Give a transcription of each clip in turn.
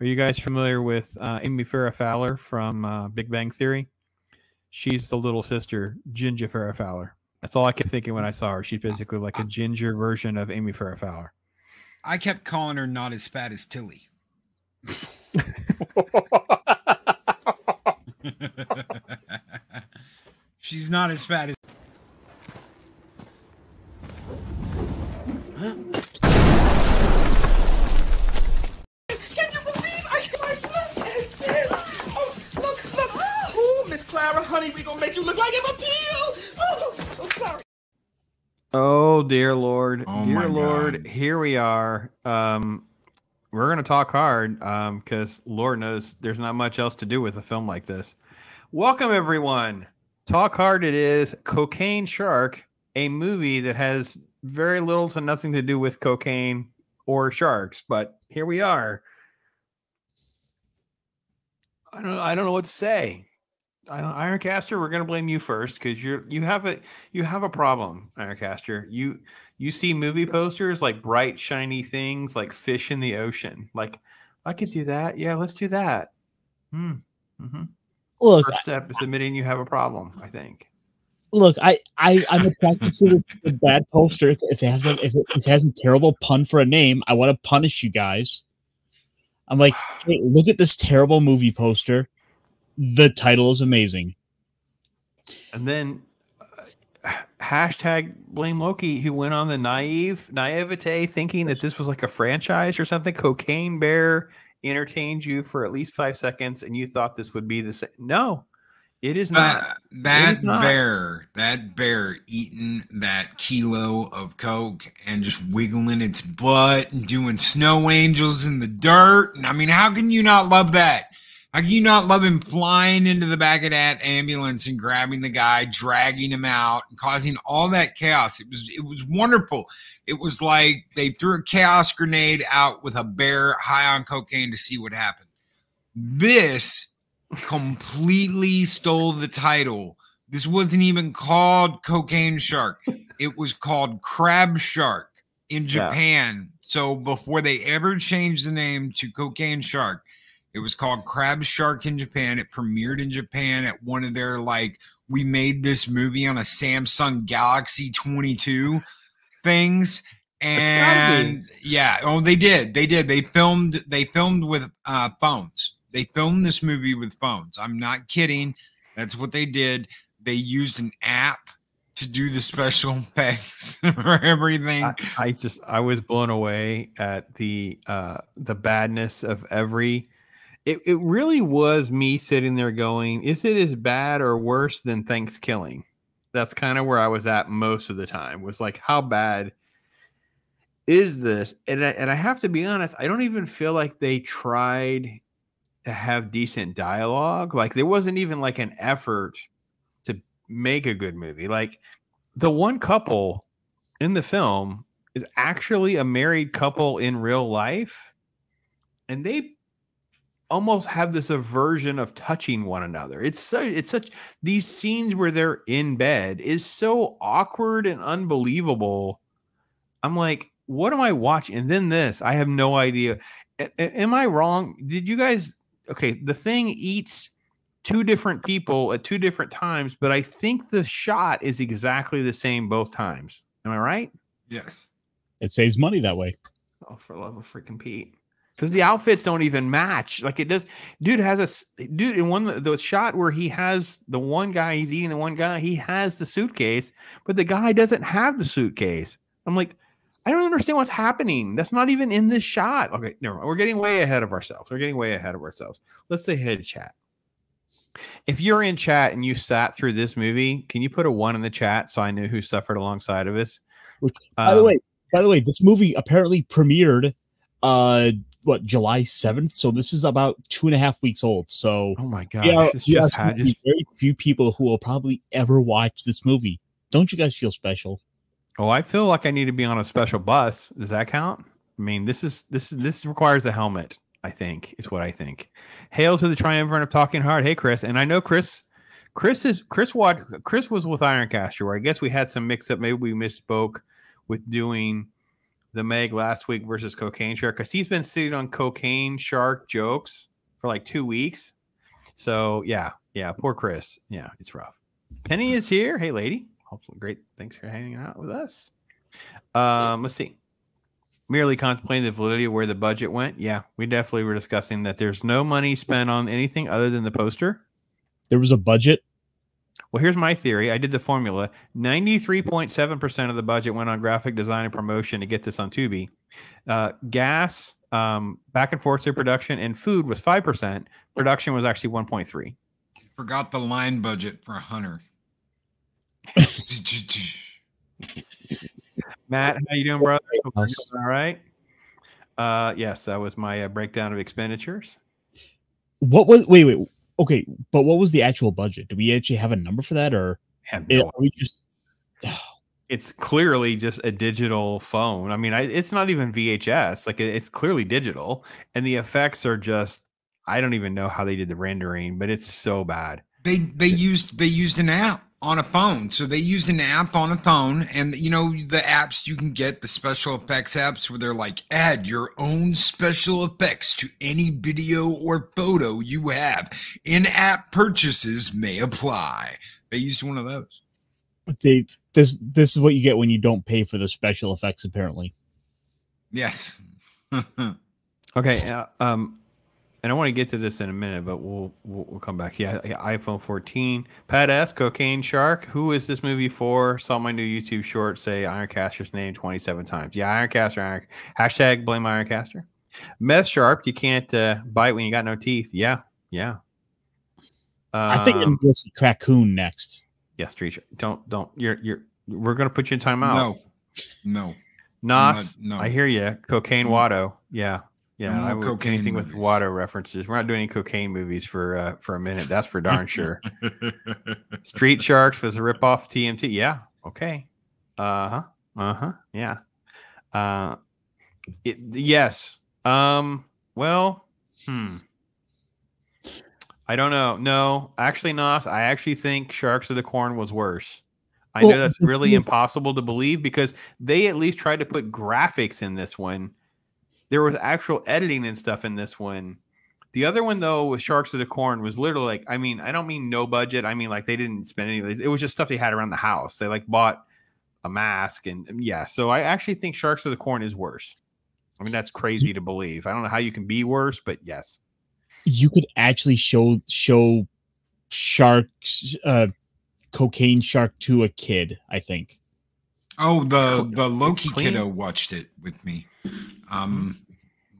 Are you guys familiar with uh, Amy Farrah Fowler from uh, Big Bang Theory? She's the little sister, Ginger Farrah Fowler. That's all I kept thinking when I saw her. She's basically like a ginger version of Amy Farrah Fowler. I kept calling her not as fat as Tilly. She's not as fat as. Can Clara, honey, we gonna make you look like him appeal. Oh, oh, sorry. Oh dear Lord, Oh, dear Lord, God. here we are. Um, we're gonna talk hard because Lord knows there's not much else to do with a film like this. Welcome everyone. Talk hard. It is Cocaine Shark, a movie that has very little to nothing to do with cocaine or sharks, but here we are. I don't. I don't know what to say. I don't, Ironcaster, we're gonna blame you first because you're you have a you have a problem, Ironcaster. You you see movie posters like bright shiny things like fish in the ocean. Like I could do that. Yeah, let's do that. Hmm. hmm Look, First step is admitting you have a problem. I think. look, I, I, I'm attracted to the, the bad poster. If it has a, if it, if it has a terrible pun for a name, I want to punish you guys. I'm like, hey, look at this terrible movie poster. The title is amazing. And then uh, hashtag blame Loki, who went on the naive naivete thinking that this was like a franchise or something. Cocaine Bear entertained you for at least five seconds, and you thought this would be the same. No, it is not. That, that is not. bear, that bear eating that kilo of coke and just wiggling its butt and doing snow angels in the dirt. And I mean, how can you not love that? How can you not love him flying into the back of that ambulance and grabbing the guy, dragging him out, and causing all that chaos? It was it was wonderful. It was like they threw a chaos grenade out with a bear high on cocaine to see what happened. This completely stole the title. This wasn't even called Cocaine Shark. It was called Crab Shark in Yeah. Japan. So before they ever changed the name to Cocaine Shark, it was called Crab Shark in Japan. It premiered in Japan at one of their like we made this movie on a Samsung Galaxy 22 things. And yeah, oh they did. They did. They filmed they filmed with uh phones. They filmed this movie with phones. I'm not kidding. That's what they did. They used an app to do the special effects for everything. I, I just I was blown away at the uh the badness of every it, it really was me sitting there going, is it as bad or worse than Thanksgiving? That's kind of where I was at most of the time. Was like, how bad is this? And I, and I have to be honest, I don't even feel like they tried to have decent dialogue. Like there wasn't even like an effort to make a good movie. Like the one couple in the film is actually a married couple in real life and they almost have this aversion of touching one another. It's so it's such these scenes where they're in bed is so awkward and unbelievable. I'm like what am i watching? And then this i have no idea. A- a- am i wrong? Did you guys okay the thing eats two different people at two different times but i think the shot is exactly the same both times. Am i right? Yes. It saves money that way. Oh, for love of freaking Pete. Because the outfits don't even match. Like it does. Dude has a dude in one the shot where he has the one guy he's eating the one guy he has the suitcase, but the guy doesn't have the suitcase. I'm like, I don't understand what's happening. That's not even in this shot. Okay, never mind. We're getting way ahead of ourselves. We're getting way ahead of ourselves. Let's say head chat. If you're in chat and you sat through this movie, can you put a one in the chat so I knew who suffered alongside of us? Which, By the Um, way, by the way, this movie apparently premiered uh what July 7th. So this is about two and a half weeks old. So oh my gosh, yeah, it's just had just very few people who will probably ever watch this movie. Don't you guys feel special? Oh, I feel like I need to be on a special bus. Does that count? I mean, this is this is this requires a helmet. I think is what I think. Hail to the triumvirate of talking hard. Hey, Chris, and I know Chris. Chris is Chris. What Chris was with Ironcaster. Where I guess we had some mix up. Maybe we misspoke with doing the Meg last week versus Cocaine Shark because he's been sitting on Cocaine Shark jokes for like two weeks. So yeah, yeah, poor Chris. Yeah, it's rough. Penny is here. Hey, lady. Hopefully, great. Thanks for hanging out with us. Um, let's see. Merely contemplating the validity of where the budget went. Yeah, we definitely were discussing that there's no money spent on anything other than the poster. There was a budget. Well, here's my theory. I did the formula. 93.7% of the budget went on graphic design and promotion to get this on Tubi. Uh, gas, um, back and forth to production, and food was 5%. Production was actually 1.3. Forgot the line budget for Hunter. Matt, how you doing, brother? Hope you're doing All right. Uh, yes, that was my uh, breakdown of expenditures. What was wait wait okay, but what was the actual budget? Do we actually have a number for that, or Have it, are we just it's clearly just a digital phone. I mean, I, it's not even VHS. Like it- it's clearly digital, and the effects are just. I don't even know how they did the rendering, but it's so bad. they they used they used an app on a phone. So they used an app on a phone and you know the apps you can get the special effects apps where they're like add your own special effects to any video or photo you have in-app purchases may apply. They used one of those. They this this is what you get when you don't pay for the special effects apparently. yes. Okay, uh, um, and I want to get to this in a minute, but we'll we'll, we'll come back. Yeah, yeah, iPhone 14, Pat S, Cocaine Shark. Who is this movie for? Saw my new YouTube short say Ironcaster's name 27 times. Yeah, Ironcaster. Iron, hashtag blame Ironcaster. Meth Sharp. You can't uh, bite when you got no teeth. Yeah, yeah. I think I'm Um, going to see Raccoon next. yeah, Street. Shark. Don't don't. You're you're. We're gonna put you in timeout. no no Nos. I'm not- no. I hear you. Cocaine Mm. Watto. Yeah. Yeah. I would, cocaine anything with water references. We're not doing any cocaine movies for uh, for a minute. That's for darn sure. Street Sharks was a ripoff TMT. Yeah. Okay. Uh huh. Uh huh. Yeah. Uh, it, yes. Um. Well. Hmm. I don't know. No, actually, Nos. I actually think Sharks of the Corn was worse. I Well, know that's really impossible to believe because they at least tried to put graphics in this one. There was actual editing and stuff in this one. The other one though with Sharks of the Corn was literally like I mean I don't mean no budget. I mean like they didn't spend any of these, it was just stuff they had around the house. They like bought a mask and and yeah. So I actually think Sharks of the Corn is worse. I mean that's crazy to believe. I don't know how you can be worse but yes. You could actually show show sharks uh cocaine shark to a kid, I think. oh the cl- the loki kiddo watched it with me um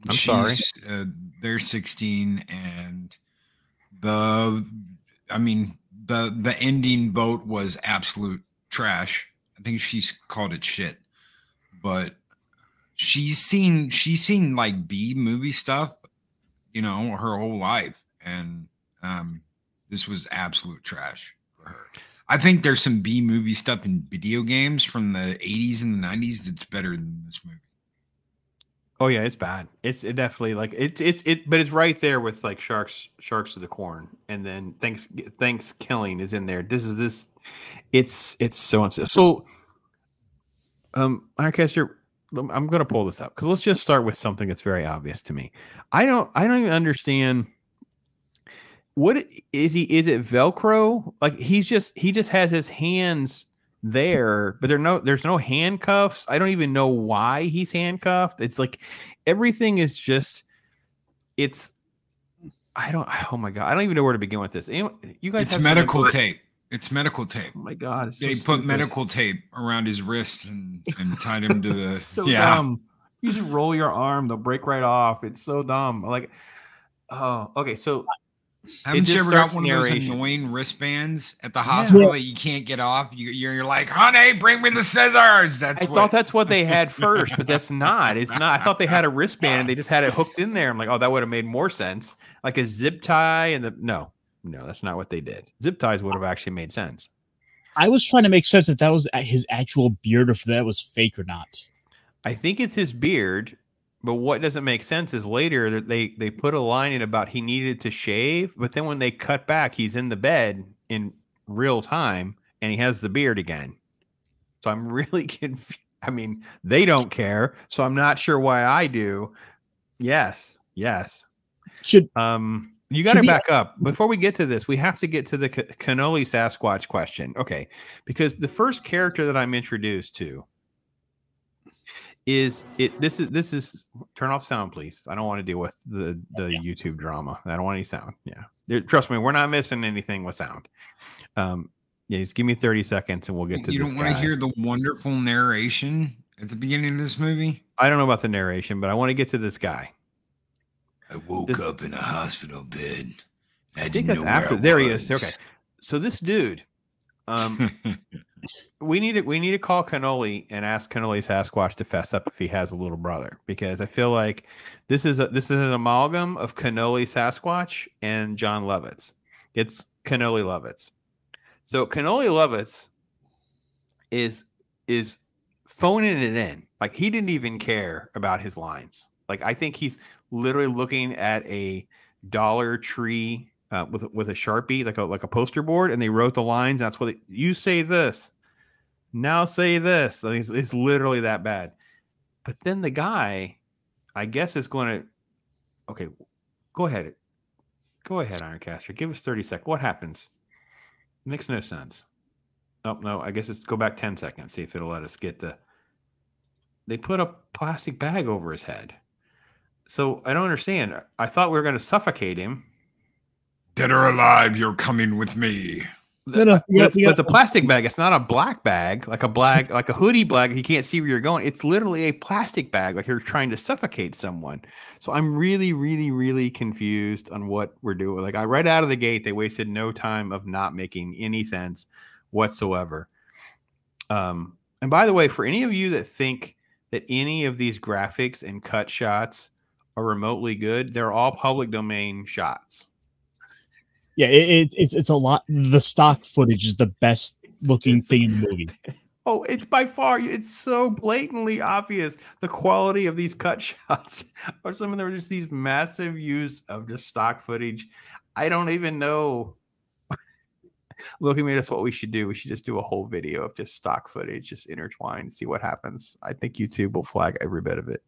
I'm sorry. uh, they're 16 and the i mean the the ending vote was absolute trash. I think she's called it shit but she's seen she's seen like b movie stuff you know her whole life. And um this was absolute trash for her. I think there's some b movie stuff in video games from the 80s and the 90s that's better than this movie oh yeah it's bad. It's it definitely like it's it's it but it's right there with like Sharks Sharks of the Corn and then thanks ThanksKilling is in there. This is this it's it's so ins- so um Ironcaster I'm to pull this up because let's just start with something that's very obvious to me. I don't I don't even understand what is he is it velcro? Like he's just he just has his hands there but there no there's no handcuffs i don't even know why he's handcuffed it's like everything is just it's i don't oh my god i don't even know where to begin with this Anyone, you guys it's medical tape it's medical tape oh my god it's so they put stupid. medical tape around his wrist and, and tied him to the so yeah dumb. You just roll your arm, they'll break right off. It's so dumb. Like, oh, okay. So haven't just you ever got starts one of those annoying wristbands at the hospital that you can't get off you, you're, you're like honey bring me the scissors that's I what thought that's what they had first, but that's not. It's not. I thought they had a wristband and they just had it hooked in there. I'm like, oh, that would have made more sense. Like a zip tie and the no, no, that's not what they did. Zip ties would have actually made sense. I was trying to make sense if that was his actual beard or if that was fake or not. I think it's his beard, but what doesn't make sense is later that they they put a line in about he needed to shave, but then when they cut back, he's in the bed in real time and he has the beard again. So I'm really confused. I mean, they don't care, so I'm not sure why I do. Yes, yes. Should Um, you got to back up before we get to this. We have to get to the ca- cannoli Sasquatch question, okay? Because the first character that I'm introduced to is it. This is this is turn off sound, please. I don't want to deal with the the YouTube drama. I don't want any sound. Yeah, There- trust me, we're not missing anything with sound. Um, yeah, just give me 30 seconds and we'll get to you don't want to hear the wonderful narration at the beginning of this movie? I don't know about the narration, but I want to get to this guy. I woke This- up in a hospital bed. I think that's after. There he is. Okay. So this dude, um, we need to we need to call Cannoli and ask Cannoli Sasquatch to fess up if he has a little brother because I feel like this is a this is an amalgam of Cannoli Sasquatch and Jon Lovitz. It's Cannoli Lovitz. So Cannoli Lovitz is is phoning it in. Like he didn't even care about his lines. Like I think he's literally looking at a Dollar Tree uh, with with a sharpie, like a like a poster board, and they wrote the lines. That's what you say. This now say this. Like, it's, it's literally that bad. But then the guy, I guess, is going to. Okay, go ahead. Go ahead, Ironcaster. Give us thirty seconds. What happens? Makes no sense. Oh no, I guess it's go back ten seconds. See if it'll let us get the. They put a plastic bag over his head. So I don't understand. I thought we were going to suffocate him. Dead or alive, you're coming with me. No, no, we got- but, we but got- plastic bag, it's not a black bag, like a black, like a hoodie bag. You can't see where you're going. It's literally a plastic bag, like you're trying to suffocate someone. So I'm really, really, really confused on what we're doing. Like I right out of the gate, they wasted no time of not making any sense whatsoever. Um, and by the way, for any of you that think that any of these graphics and cut shots are remotely good, they're all public domain shots. Yeah, it, it, it's it's a lot. The stock footage is the best looking thing in the movie. Oh, it's by far it's so blatantly obvious the quality of these cut shots or some of them are just these massive use of just stock footage. I don't even know. Look at me, that's what we should do. We should just do a whole video of just stock footage, just intertwined, see what happens. I think YouTube will flag every bit of it.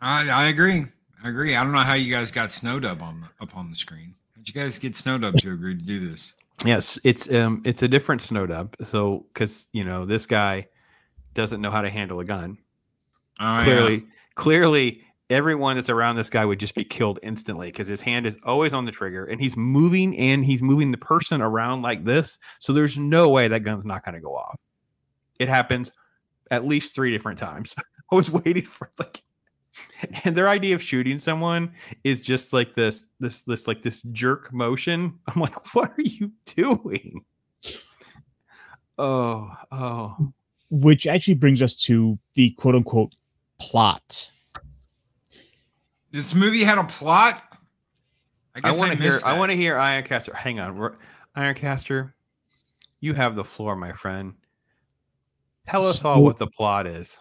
I, I agree. I agree. I don't know how you guys got Snowdub on the, up on the screen. How'd you guys get Snowdub to agree to do this? Yes, it's um it's a different Snowdub. So because you know, this guy doesn't know how to handle a gun. Oh, yeah. clearly clearly everyone that's around this guy would just be killed instantly because his hand is always on the trigger and he's moving and he's moving the person around like this so there's no way that gun's not going to go off it happens at least three different times i was waiting for like and their idea of shooting someone is just like this this this like this jerk motion i'm like what are you doing oh oh Which actually brings us to the quote unquote plot. This movie had a plot. I I guess I, want to hear. missed I want to hear Ironcaster. Hang on, Ironcaster. You have the floor, my friend. Tell us all what the plot is.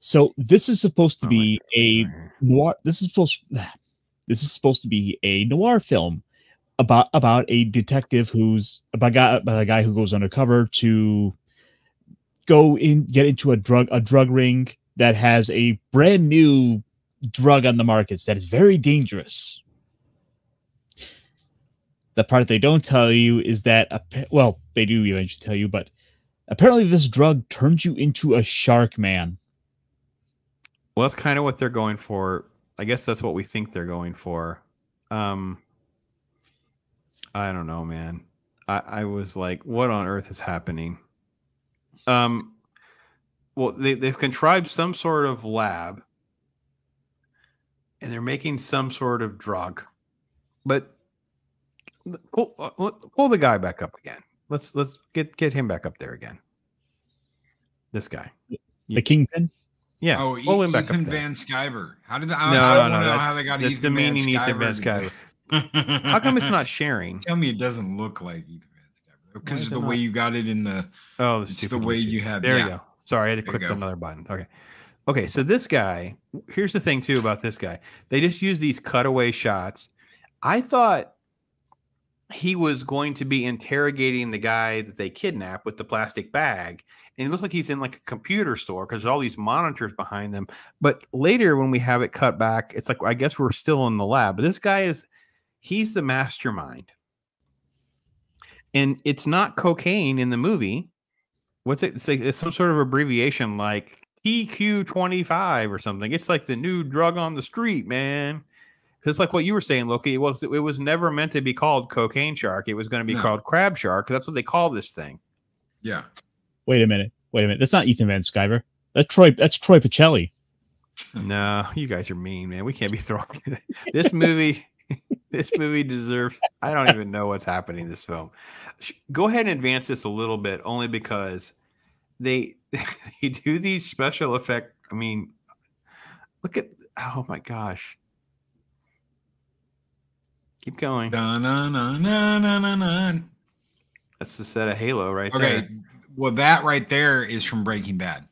So this is supposed to Oh be a noir. This is supposed. This is supposed to be a noir film about about a detective who's about a guy about a guy who goes undercover to go in get into a drug a drug ring that has a brand new drug on the markets that is very dangerous. The part they don't tell you is that well they do eventually tell you, but apparently this drug turns you into a shark man. Well, that's kind of what they're going for. I guess that's what we think they're going for. Um, I don't know, man. I, I was like, what on earth is happening? Um, well, they, they've contrived some sort of lab and they're making some sort of drug, but pull, uh, pull the guy back up again. Let's let's get get him back up there again. This guy, The kingpin. Yeah. Oh, back Ethan up. Van Sciver. How did I? No, I no, don't no, know how they got that's Ethan Van Ethan Van Sciver. Sciver. How come it's not sharing? Tell me it doesn't look like Ethan Van Sciver because of the way you got it in the. Oh, the It's the way YouTube. you have- There yeah. you go. Sorry, I had to click another button. Okay. Okay, so this guy, here's the thing too about this guy. They just use these cutaway shots. I thought he was going to be interrogating the guy that they kidnapped with the plastic bag. And it looks like he's in like a computer store because there's all these monitors behind them. But later, when we have it cut back, it's like, I guess we're still in the lab. But this guy is, he's the mastermind. And it's not cocaine in the movie. What's it? It's, like, it's some sort of abbreviation like TQ25 or something. It's like the new drug on the street, man. Because like what you were saying, Loki, it was it was never meant to be called cocaine shark. It was going to be No. called crab shark. That's what they call this thing. Yeah. Wait a minute. Wait a minute. That's not Ethan Van Sciver. That's Troy. That's Troy Pacelli. No, you guys are mean, man. We can't be throwing this movie. This movie deserves. I don't even know what's happening in this film. Go ahead and advance this a little bit, only because they they do these special effect. I mean, look at. Oh my gosh. Keep going. Dun-dun-dun-dun-dun-dun. That's the set of Halo right Okay. there. Well, that right there is from Breaking Bad.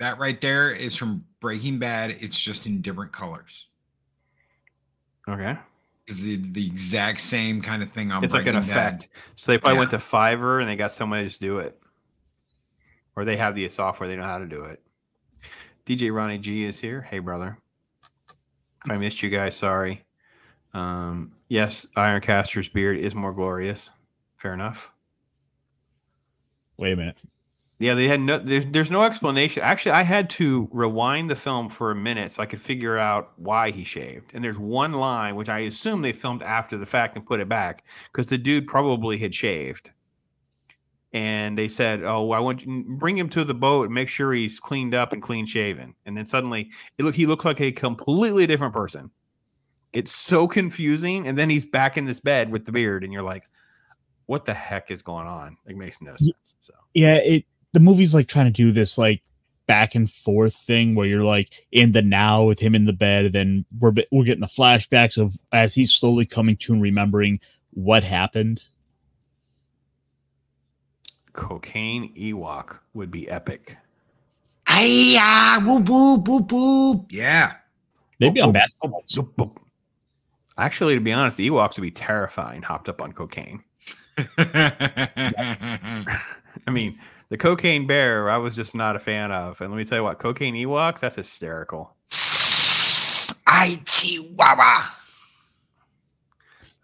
That right there is from Breaking Bad. It's just in different colors. Okay. Is the, the exact same kind of thing on It's like an Breaking Bad. effect. So they probably Yeah. went to Fiverr and they got someone to just do it. Or they have the software, they know how to do it. DJ Ronnie G is here. Hey, brother. If I missed you guys, sorry. Um, yes, Ironcaster's beard is more glorious. Fair enough. Wait a minute. Yeah, they had no. There's there's no explanation. Actually, I had to rewind the film for a minute so I could figure out why he shaved. And there's one line which I assume they filmed after the fact and put it back because the dude probably had shaved. And they said, "Oh, I want you bring him to the boat and make sure he's cleaned up and clean shaven." And then suddenly, it look he looks like a completely different person. It's so confusing. And then he's back in this bed with the beard, and you're like, "What the heck is going on?" It makes no sense. So. Yeah, it the movie's like trying to do this like back and forth thing where you're like in the now with him in the bed, and then we're we're getting the flashbacks of as he's slowly coming to and remembering what happened. cocaine Ewok would be epic. Ay-ya, whoop, whoop, whoop, whoop. Yeah. Maybe Oh, on bad oh. Actually, to be honest, the Ewoks would be terrifying hopped up on cocaine. I mean, the cocaine bear, I was just not a fan of. And let me tell you what, cocaine Ewoks, that's hysterical. I Chihuahua.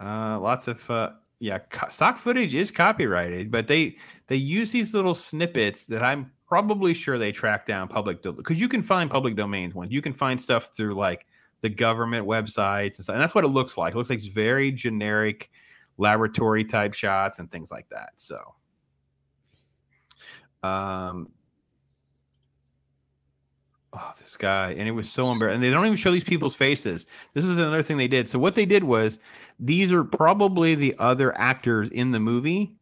Uh, lots of uh, yeah, co- stock footage is copyrighted, but they they use these little snippets that I'm probably sure they track down public because you can find public domains ones. You can find stuff through like the government websites and stuff, and that's what it looks like. It looks like it's very generic laboratory type shots and things like that. So, um, oh, this guy, and it was so embarrassing. And they don't even show these people's faces. This is another thing they did. So what they did was these are probably the other actors in the movie.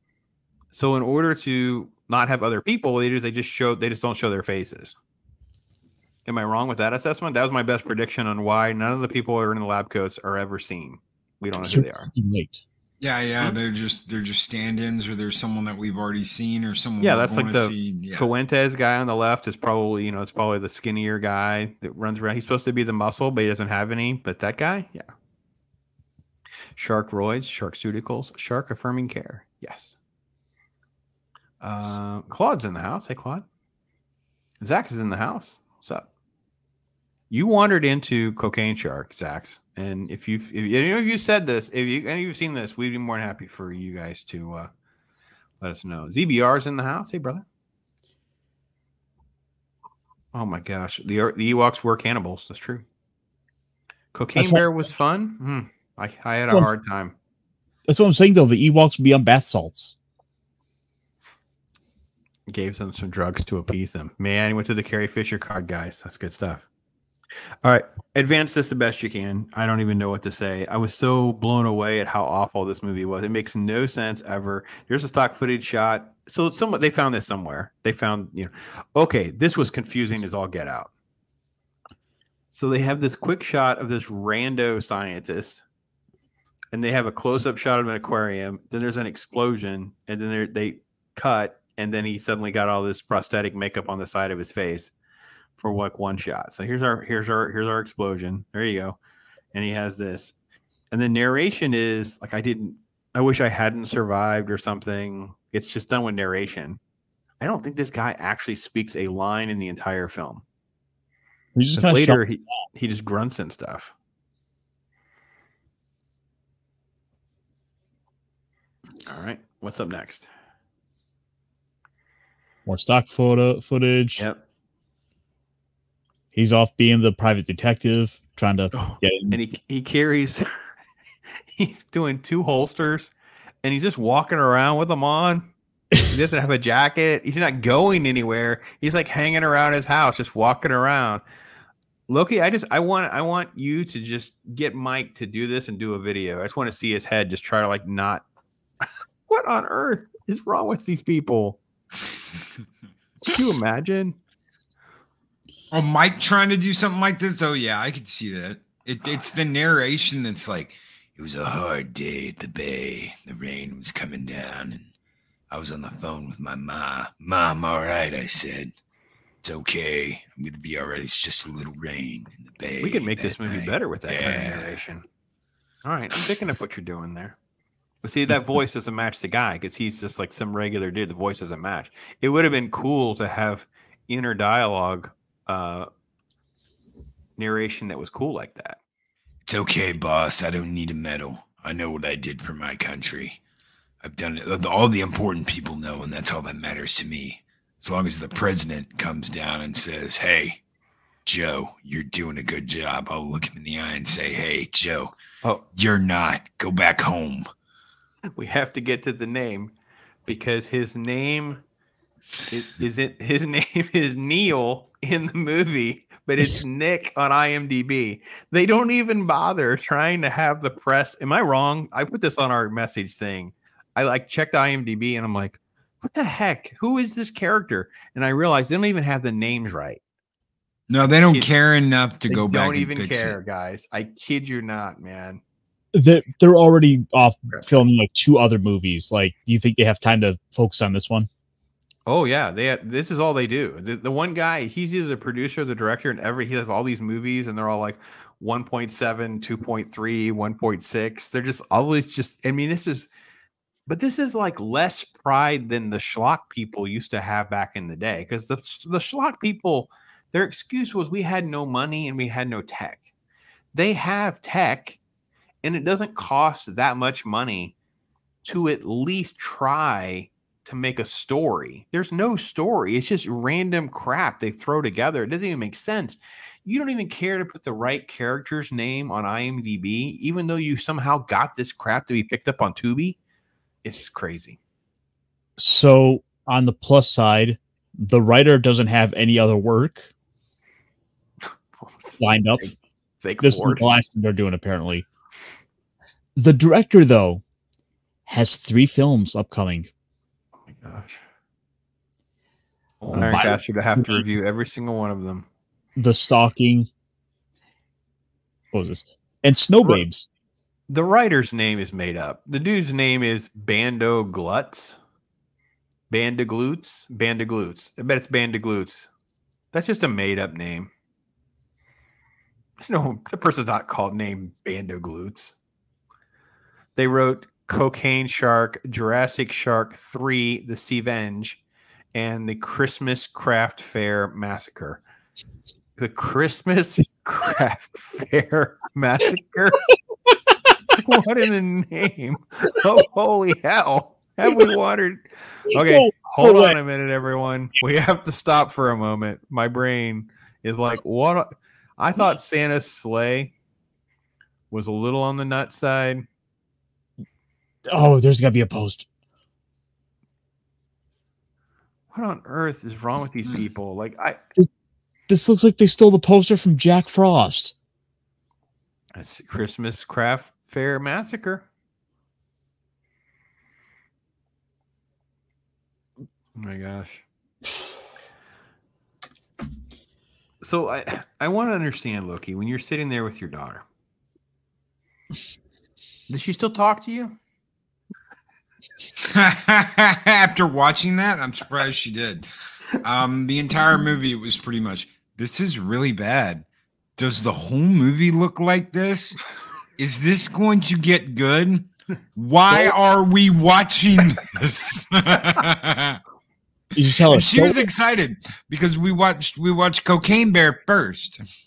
So in order to not have other people, they just they just show they just don't show their faces. Am I wrong with that assessment? That was my best prediction on why none of the people who are in the lab coats are ever seen. We don't know who they are. Yeah, yeah. Hmm? They're just they're just stand-ins, or there's someone that we've already seen, or someone. Yeah, that's like the see. Yeah. Fuentes guy on the left is probably, you know, it's probably the skinnier guy that runs around. He's supposed to be the muscle, but he doesn't have any. But that guy, yeah. Shark roids, sharkceuticals, shark affirming care. Yes. Uh, Claude's in the house. Hey, Claude. Zach is in the house. What's up? You wandered into cocaine shark, Zach's, and if you've if any of you said this, if you any of you've seen this, we'd be more than happy for you guys to uh, let us know. ZBR's in the house. Hey, brother. Oh my gosh, the the Ewoks were cannibals. That's true. Cocaine That's what- Bear was fun. Hmm. I, I had a hard time. That's what I'm saying though. The Ewoks would be on bath salts. Gave them some drugs to appease them. Man, he went to the Carrie Fisher card, guys. That's good stuff. All right, advance this the best you can. I don't even know what to say. I was so blown away at how awful this movie was. It makes no sense ever. There's a stock footage shot. So somewhat they found this somewhere. They found, you know, okay, this was confusing as all get out. So they have this quick shot of this rando scientist, and they have a close-up shot of an aquarium. Then there's an explosion, and then they cut, and then he suddenly got all this prosthetic makeup on the side of his face for like one shot. So here's our here's our here's our explosion. There you go. And he has this. and the narration is like I didn't. I wish I hadn't survived or something. It's just done with narration. I don't think this guy actually speaks a line in the entire film. He just later he, he just grunts and stuff. All right, what's up next? more stock photo footage. Yep. He's off being the private detective, trying to Oh, get in. and he he carries. he's doing two holsters, and he's just walking around with them on. He doesn't have a jacket. He's not going anywhere. He's like hanging around his house, just walking around. Loki, I just I want I want you to just get Mike to do this and do a video. I just want to see his head just try to like not. what on earth is wrong with these people? Could you imagine? Oh, Mike trying to do something like this? Oh, yeah, I could see that. It, it's the narration that's like, it was a hard day at the bay. The rain was coming down, and I was on the phone with my ma. Mom, all right, I said. It's okay. I'm going to be all right. It's just a little rain in the bay. We could make this movie night." better with that kind of narration. All right, I'm picking up what you're doing there. But see, that voice doesn't match the guy because he's just like some regular dude. The voice doesn't match. It would have been cool to have inner dialogue uh, narration that was cool like that. It's okay, boss. I don't need a medal. I know what I did for my country. I've done it. All the important people know, and that's all that matters to me. As long as the president comes down and says, Hey, Joe, you're doing a good job, I'll look him in the eye and say, Hey, Joe, Oh, you're not. Go back home. we have to get to the name because his name is, is it his name is Neil in the movie, but it's Nick on IMDb. They don't even bother trying to have the press. Am I wrong? I put this on our message thing. I like checked IMDb and I'm like, what the heck? Who is this character? And I realized they don't even have the names right. No, they don't Kid- care enough to They go back don't and even fix care, it. guys. I kid you not, man. They're, they're already off filming like two other movies. Like, do you think they have time to focus on this one? Oh yeah, they this is all they do. The, the one guy, he's either the producer or the director, and every he has all these movies, and they're all like 1.7, 2.3, 1.6. They're just always just. I mean, this is, but this is like less pride than the schlock people used to have back in the day. Because the the schlock people, their excuse was we had no money and we had no tech. They have tech, and it doesn't cost that much money to at least try to make a story. There's no story. It's just random crap they throw together. It doesn't even make sense. You don't even care to put the right character's name on IMDb, even though you somehow got this crap to be picked up on Tubi. It's just crazy. So, on the plus side, the writer doesn't have any other work lined up. Fake This is the last thing they're doing, apparently. The director, though, has three films upcoming. Oh, my gosh. Oh, Iron Violence Cash to have to review every single one of them. The Stalking. What was this? And Snow Babes. The writer's name is made up. The dude's name is Bando Glutz. Bandaglutes. Bandaglutes. I bet it's Bandaglutes. That's just a made up name. There's no the person's not called named Bandaglutes. They wrote Cocaine Shark, Jurassic Shark 3, The Seavenge, and the Christmas Craft Fair Massacre. The Christmas Craft Fair Massacre? what in the name of holy hell have we watered? Okay, hold on a minute, everyone. We have to stop for a moment. My brain is like, what? I thought Santa's sleigh was a little on the nut side. Oh, there's got to be a post. What on earth is wrong with these Hmm. people? Like, I This looks like they stole the poster from Jack Frost. it's Christmas craft fair massacre. Oh my gosh. So I I want to understand Loki when you're sitting there with your daughter. Does she still talk to you? After watching that, I'm surprised she did. Um, the entire movie was pretty much this is really bad. Does the whole movie look like this? is this going to get good? Why are we watching this? You just tell us. she was excited because we watched we watched Cocaine Bear first.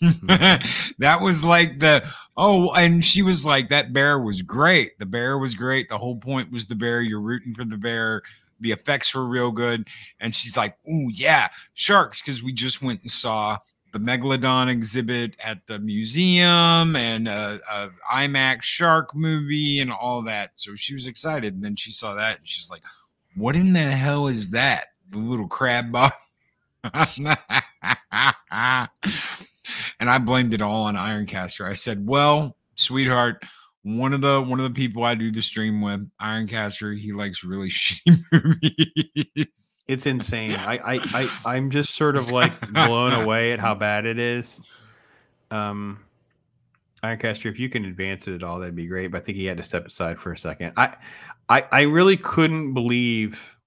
that was like the oh, and she was like that bear was great. The bear was great. The whole point was the bear. You're rooting for the bear. The effects were real good. And she's like, "Ooh, yeah, sharks!" Because we just went and saw the megalodon exhibit at the museum and a, a IMAX shark movie and all that. So she was excited. And then she saw that and she's like, "What in the hell is that?" The little crab body. and I blamed it all on Ironcaster. I said, "Well, sweetheart, one of the one of the people I do the stream with, Ironcaster, he likes really shitty movies." It's insane. I, I, I, I'm just sort of like blown away at how bad it is. Um, Ironcaster, if you can advance it at all, that'd be great. But I think he had to step aside for a second. I, I, I really couldn't believe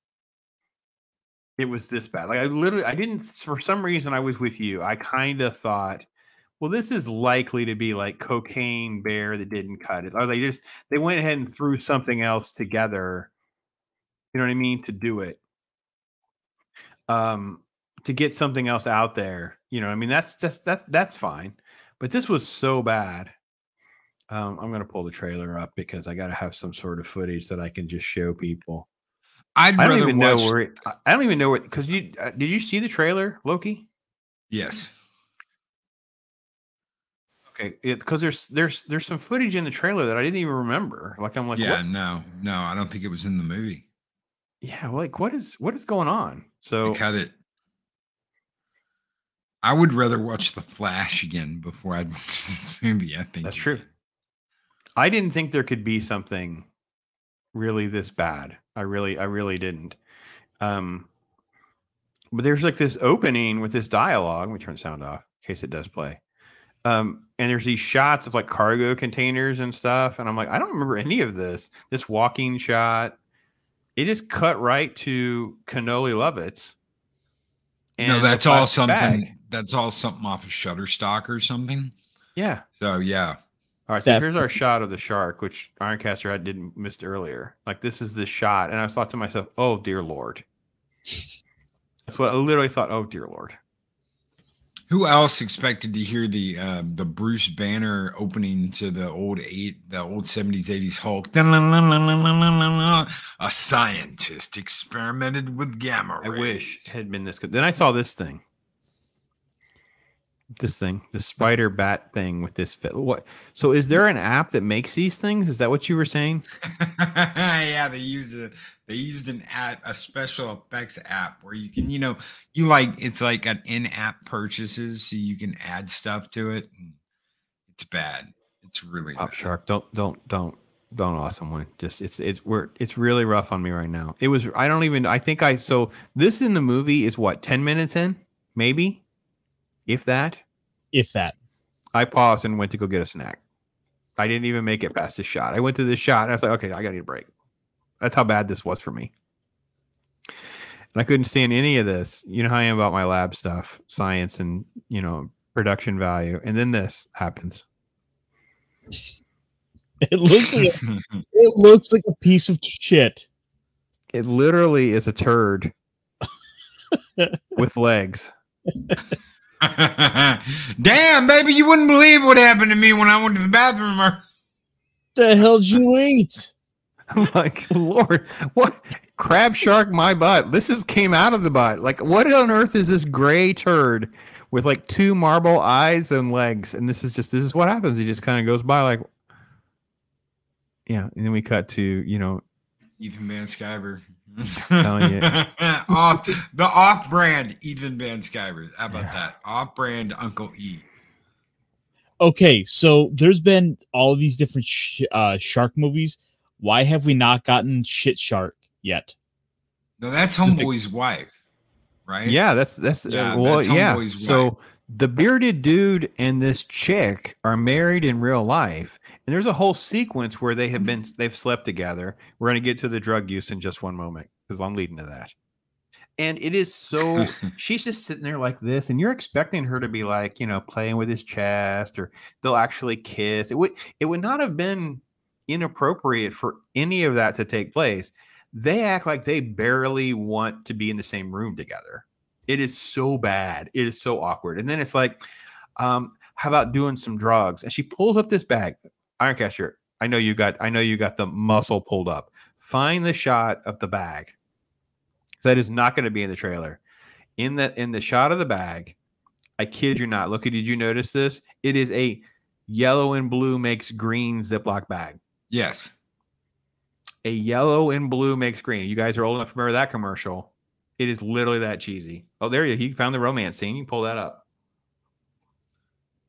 it was this bad. Like I literally, I didn't. For some reason, I was with you. I kind of thought, well, this is likely to be like cocaine bear that didn't cut it, or they just they went ahead and threw something else together. You know what I mean to do it um to get something else out there you know i mean that's just that's that's fine but this was so bad um i'm gonna pull the trailer up because i gotta have some sort of footage that i can just show people I'd i don't even watch. know where it, I- don't even know where because you uh, did you see the trailer loki yes, okay because there's there's there's some footage in the trailer that i didn't even remember like i'm like yeah, what? no, no, I don't think it was in the movie. yeah like what is what is going on They so cut it. I would rather watch The Flash again before I'd watch this movie. I think That's true. I didn't think there could be something really this bad. I really, I really didn't. Um, but there's like this opening with this dialogue. Let me turn the sound off in case it does play. Um, and there's these shots of like cargo containers and stuff. And I'm like, I don't remember any of this. This walking shot. It just cut right to Cannoli Lovitz. no, that's all something. bag. That's all something off of Shutterstock or something. Yeah. So yeah, All right, so Def- here's our shot of the shark, which Ironcaster had didn't missed earlier. Like this is the shot, and I thought to myself, "Oh dear lord." That's what I literally thought. Oh dear lord. who else expected to hear the uh, the Bruce Banner opening to the old eight, the old seventies, eighties Hulk? A scientist experimented with gamma rays. I wish it had been this good. Then I saw this thing. This thing, the spider bat thing with this fit. What? So is there an app that makes these things? Is that what you were saying? yeah, they used a they used an app, a special effects app where you can, you know, you like it's like an in-app purchases, so you can add stuff to it. and It's bad. It's really Pop bad. Shark, don't don't don't don't awesome one. Just it's it's we're it's really rough on me right now. It was I don't even I think I so this in the movie is what ten minutes in maybe, if that. if that. I paused and went to go get a snack. I didn't even make it past this shot. I went to this shot and I was like, okay, I gotta need a break. That's how bad this was for me. And I couldn't stand any of this. You know how I am about my lab stuff, science and you know production value. And then this happens. It looks like it looks like a piece of shit. It literally is a turd with legs. Damn, baby, you wouldn't believe what happened to me when I went to the bathroom. Or The hell did you eat? I'm like, Lord, what crab shark my butt? This is came out of the butt. Like, what on earth is this gray turd with like two marble eyes and legs? And this is just this is what happens. He just kind of goes by like Yeah, and then we cut to, you know, Ethan Van Sciver. Telling you. off the off-brand Ethan Van Sciver. How about Yeah. that? Off-brand Uncle E. Okay, so there's been all these different sh- uh, shark movies. Why have we not gotten Shit Shark yet? No, that's big- Homeboy's wife, right? yeah, that's that's Yeah, uh, well, that's yeah. Homeboy's So the bearded dude and this chick are married in real life. And there's a whole sequence where they have been they've slept together. We're going to get to the drug use in just one moment because I'm leading to that. and it is so she's just sitting there like this and you're expecting her to be like you know playing with his chest or they'll actually kiss. It would it would not have been inappropriate for any of that to take place. They act like they barely want to be in the same room together. It is so bad. It is so awkward. And then it's like um how about doing some drugs? And she pulls up this bag ironcaster i know you got i know you got the muscle pulled up find the shot of the bag that is not going to be in the trailer. In the in the shot of the bag, I kid you not. Look, did you notice this? It is a yellow and blue makes green Ziploc bag. yes. A yellow and blue makes green. You guys are old enough to remember that commercial. It is literally that cheesy. Oh, there you. He found the romance scene. You can pull that up.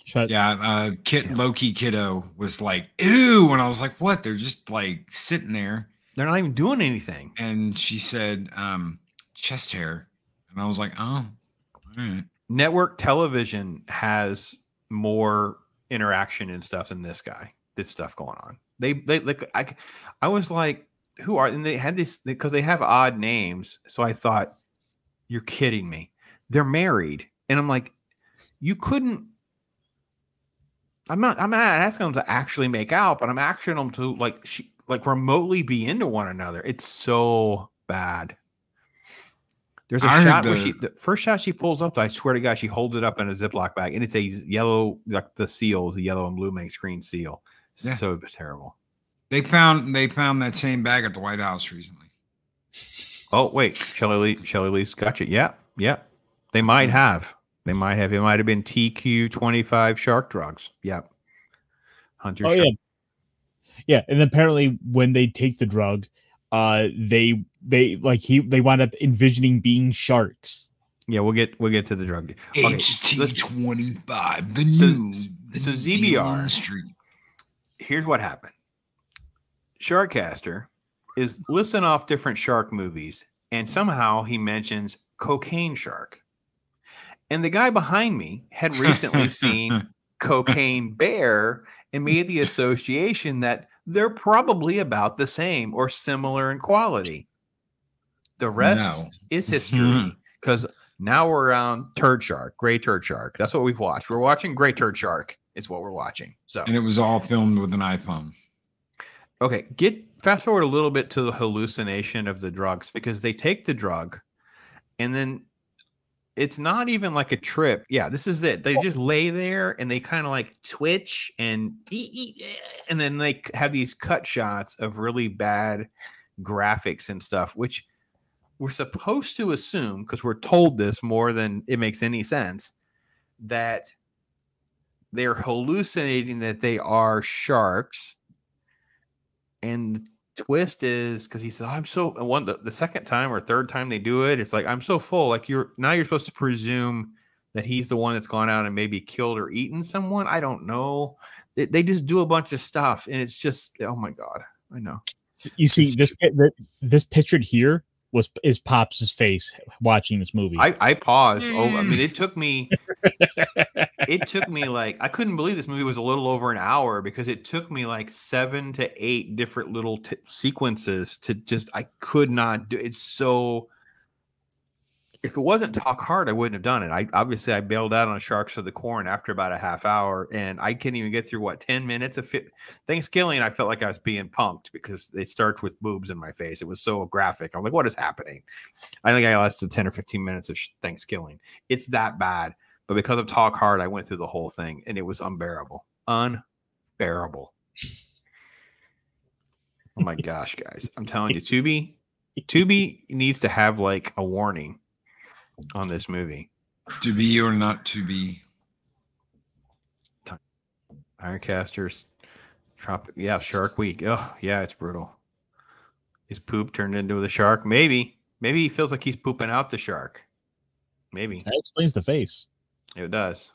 Shut- Yeah. Uh, Kid Loki Kiddo was like, ew. And I was like, what? They're just like sitting there. They're not even doing anything. And she said, um, chest hair. And I was like, oh, all right. Network television has more interaction and stuff than this guy. This stuff going on. They they like I I was like, who are and they had this because they have odd names. So I thought, you're kidding me. They're married, and I'm like, you couldn't. I'm not. I'm not asking them to actually make out, but I'm asking them to like she like remotely be into one another. It's so bad. There's a I shot where the- she the first shot she pulls up. I swear to God, she holds it up in a Ziploc bag, and it's a yellow like the seal, the yellow and blue make screen seal. Yeah. So terrible. They found they found that same bag at the White House recently. Oh wait, Shelly Lee, Shelly Lee's got you. Yeah, yeah. They might have. They might have. It might have been TQ twenty five shark drugs. Yep. Hunter. Oh shark. yeah, yeah. And apparently, when they take the drug, uh, they they like he they wind up envisioning being sharks. yeah. We'll get we'll get to the drug. Okay, HT twenty five. The So- new so the ZBR. deal on the street. here's what happened. Sharkcaster is listing off different shark movies, and somehow he mentions Cocaine Shark. And the guy behind me had recently seen Cocaine Bear and made the association that they're probably about the same or similar in quality. The rest No. is mm-hmm. history because now we're on Turd Shark, Gray Turd Shark. That's what we've watched. We're watching Gray Turd Shark, is what we're watching. So and it was all filmed with an iPhone. Okay, get fast forward a little bit to the hallucination of the drugs because they take the drug and then it's not even like a trip. Yeah, this is it. They just lay there and they kind of like twitch and and then they have these cut shots of really bad graphics and stuff, which we're supposed to assume because we're told this more than it makes any sense that they're hallucinating that they are sharks and twist is because he said, I'm so one the, the second time or third time they do it, it's like I'm so full. Like you're now you're supposed to presume that he's the one that's gone out and maybe killed or eaten someone. I don't know. They, they just do a bunch of stuff, and it's just oh my god. I know. You see this pi- this pictured here was is Pops's face watching this movie. I, I paused. Oh, I mean, mm. it took me. It took me like I couldn't believe this movie was a little over an hour because it took me like seven to eight different little t- sequences to just I could not do. It's so. If it wasn't talk hard, I wouldn't have done it. I obviously I bailed out on Sharks of the Corn after about a half hour, and I couldn't even get through what ten minutes of fit. ThanksKilling, I felt like I was being pumped because it starts with boobs in my face. It was so graphic. I'm like, what is happening? I think I lasted 10 or 15 minutes of ThanksKilling. It's that bad. But because of Talk Hard, I went through the whole thing and it was unbearable. Unbearable. Oh my gosh, guys. I'm telling you, Tubi, Tubi needs to have like a warning on this movie. To be or not to be. Ironcasters, Tropic, yeah, Shark Week. Oh, yeah, it's brutal. His poop turned into the shark. Maybe, maybe he feels like he's pooping out the shark. Maybe. that explains the face. It does.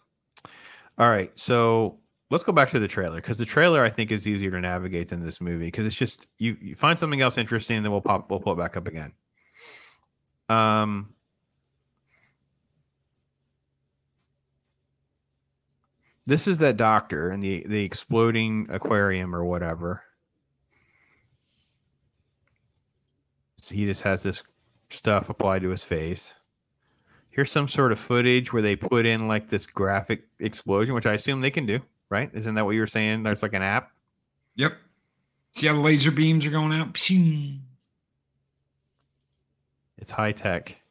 All right, so let's go back to the trailer because the trailer I think is easier to navigate than this movie because it's just you, you find something else interesting and then we'll pop we'll pull it back up again. Um. This is that doctor and the the exploding aquarium or whatever. So he just has this stuff applied to his face. Here's some sort of footage where they put in like this graphic explosion, which I assume they can do, right? Isn't that what you were saying? There's like an app. Yep. See how the laser beams are going out? It's high tech.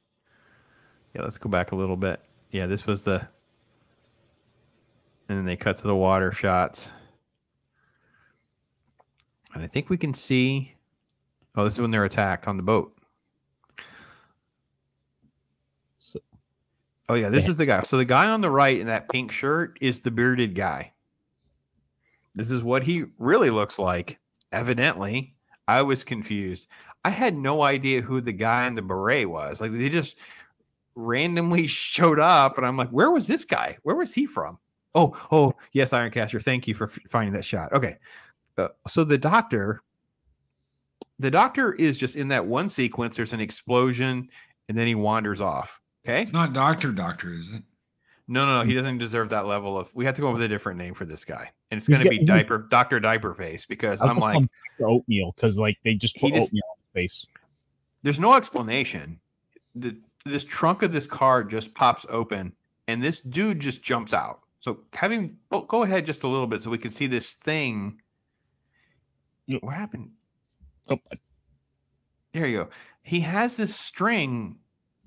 Yeah, let's go back a little bit. Yeah, this was the. And then they cut to the water shots. And I think we can see. Oh, this is when they're attacked on the boat. So, Oh yeah, this Yeah. is the guy. So the guy on the right in that pink shirt is the bearded guy. This is what he really looks like. Evidently, I was confused. I had no idea who the guy in the beret was. Like they just randomly showed up, and I'm like, "Where was this guy? Where was he from?" Oh, oh, yes, Ironcaster. Thank you for f- finding that shot. Okay, uh, so the doctor, the doctor is just in that one sequence. There's an explosion, and then he wanders off. Okay, It's not Doctor Doctor, is it? no, no, no. He doesn't deserve that level of. We have to go up with a different name for this guy, and it's going to be diaper Doctor Diaper Face because I I'm like, like oatmeal because like they just He put just- oatmeal on his face. there's no explanation. The this trunk of this car just pops open, and this dude just jumps out. So having well, go ahead just a little bit so we can see this thing. What happened? Oh, There you go. He has this string.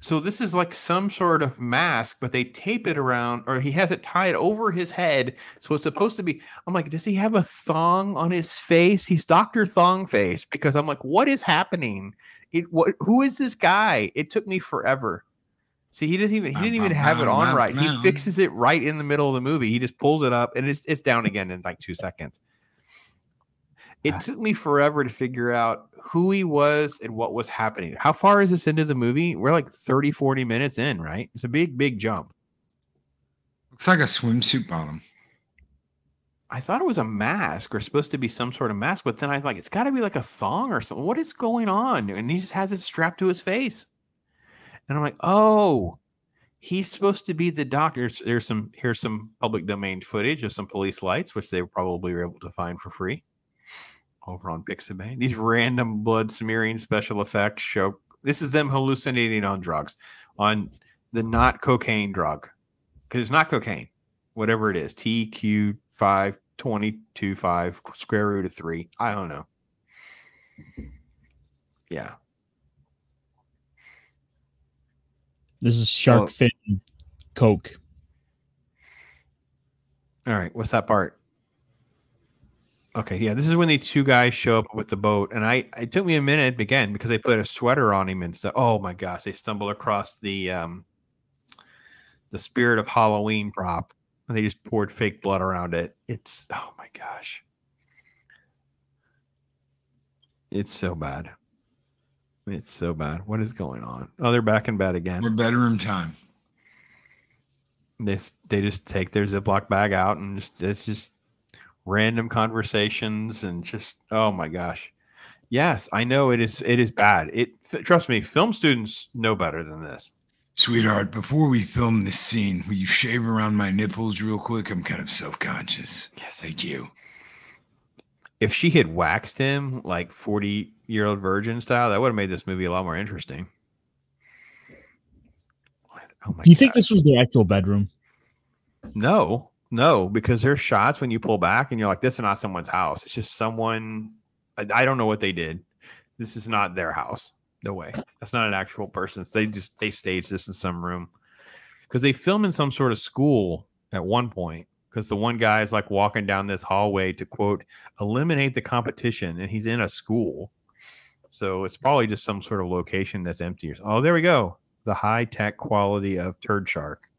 So this is like some sort of mask, but they tape it around, or he has it tied over his head. So it's supposed to be. I'm like, does he have a thong on his face? He's Doctor Thong Face because I'm like, what is happening? It what? Who is this guy? It took me forever. See, he doesn't even he didn't even have it on right. He fixes it right in the middle of the movie. He just pulls it up and it's it's down again in like two seconds. It took me forever to figure out who he was and what was happening. How far is this into the movie? We're like 30, 40 minutes in, right? It's a big, big jump. Looks like a swimsuit bottom. I thought it was a mask or supposed to be some sort of mask, but then I like it's got to be like a thong or something. What is going on? And he just has it strapped to his face, and I'm like, oh, he's supposed to be the doctor. There's, there's some here's some public domain footage of some police lights, which they probably were able to find for free over on Pixabay. These random blood smearing special effects show this is them hallucinating on drugs, on the not cocaine drug, because it's not cocaine, whatever it is, TQ five twenty two five square root of three. I don't know. Yeah. This is shark Well- fin coke. All right. What's that part? Okay, yeah, this is when these two guys show up with the boat, and I it took me a minute again because they put a sweater on him and stuff. Oh my gosh, they stumble across the um the spirit of Halloween prop, and they just poured fake blood around it. It's oh my gosh, it's so bad. It's so bad. What is going on? Oh, they're back in bed again. We're bedroom time. they they just take their Ziploc bag out and just it's just random conversations and just oh my gosh. Yes, I know it is it is bad. It trust me, film students know better than this. Sweetheart, before we film this scene, will you shave around my nipples real quick? I'm kind of self conscious. Yes. Thank you. If she had waxed him like 40 year old virgin style, that would have made this movie a lot more interesting. Oh my Do you think this was the actual bedroom? No, no, because there's shots when you pull back and you're like, this is not someone's house. It's just someone. I, I don't know what they did. This is not their house. No way. That's not an actual person. They just they staged this in some room because they film in some sort of school at one point. Because the one guy is like walking down this hallway to quote eliminate the competition, and he's in a school. So it's probably just some sort of location that's empty. Oh, there we go. The high tech quality of Turd Shark.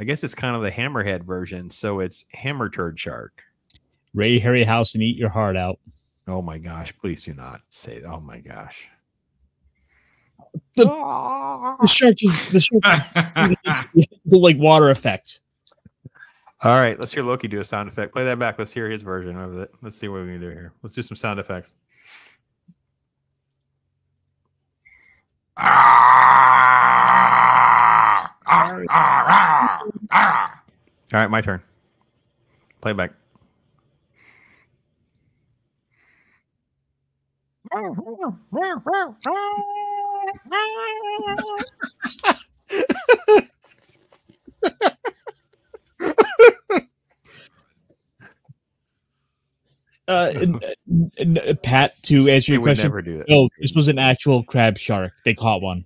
I guess it's kind of the hammerhead version. So it's hammer turd shark. Ray Harryhausen eat your heart out. Oh my gosh, please do not say oh my gosh. The- The shark is the shark is the like water effect. All right, let's hear Loki do a sound effect. Play that back. Let's hear his version of it. Let's see what we can do here. Let's do some sound effects. Ah! Ah! Ah! Ah! Ah! All right, my turn. Play back. Uh, and- and- and Pat, to answer your would question, never do that. no, this was an actual crab shark. They caught one.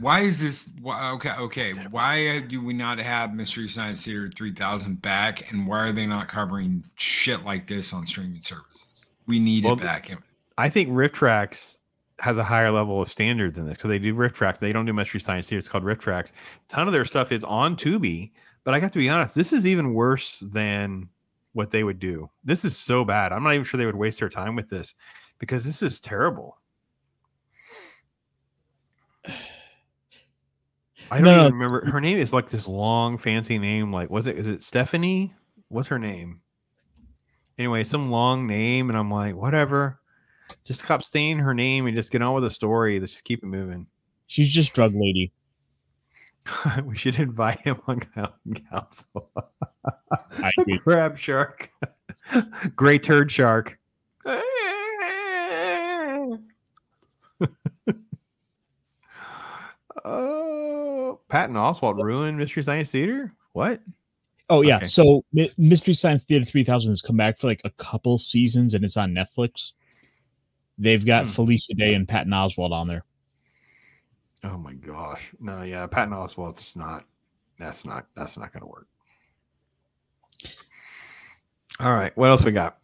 Why is this? Why, okay, okay. Why do we not have Mystery Science Theater 3000 back? And why are they not covering shit like this on streaming services? We need Well, it back. I think RiffTrax has a higher level of standard than this because they do RiffTrax. They don't do Mystery Science Theater. It's called RiffTrax. A ton of their stuff is on Tubi, but I got to be honest, this is even worse than what they would do. This is so bad. I'm not even sure they would waste their time with this because this is terrible. I don't No, no. even remember her name is like this long fancy name. Like, was it is it Stephanie? What's her name? Anyway, some long name, and I'm like, whatever. Just stop saying her name and just get on with the story. Let's just keep it moving. She's just drug lady. we should invite him on Council. I agree. Crab shark, gray turd shark. Oh, Patton Oswalt ruined Mystery Science Theater. What? Oh yeah. Okay. So Mi- Mystery Science Theater 3000 has come back for like a couple seasons and it's on Netflix. They've got Hmm. Felicia Day and Patton Oswalt on there. Oh my gosh. No, yeah, Patton Oswalt's not. That's not. That's not going to work. All right. What else we got?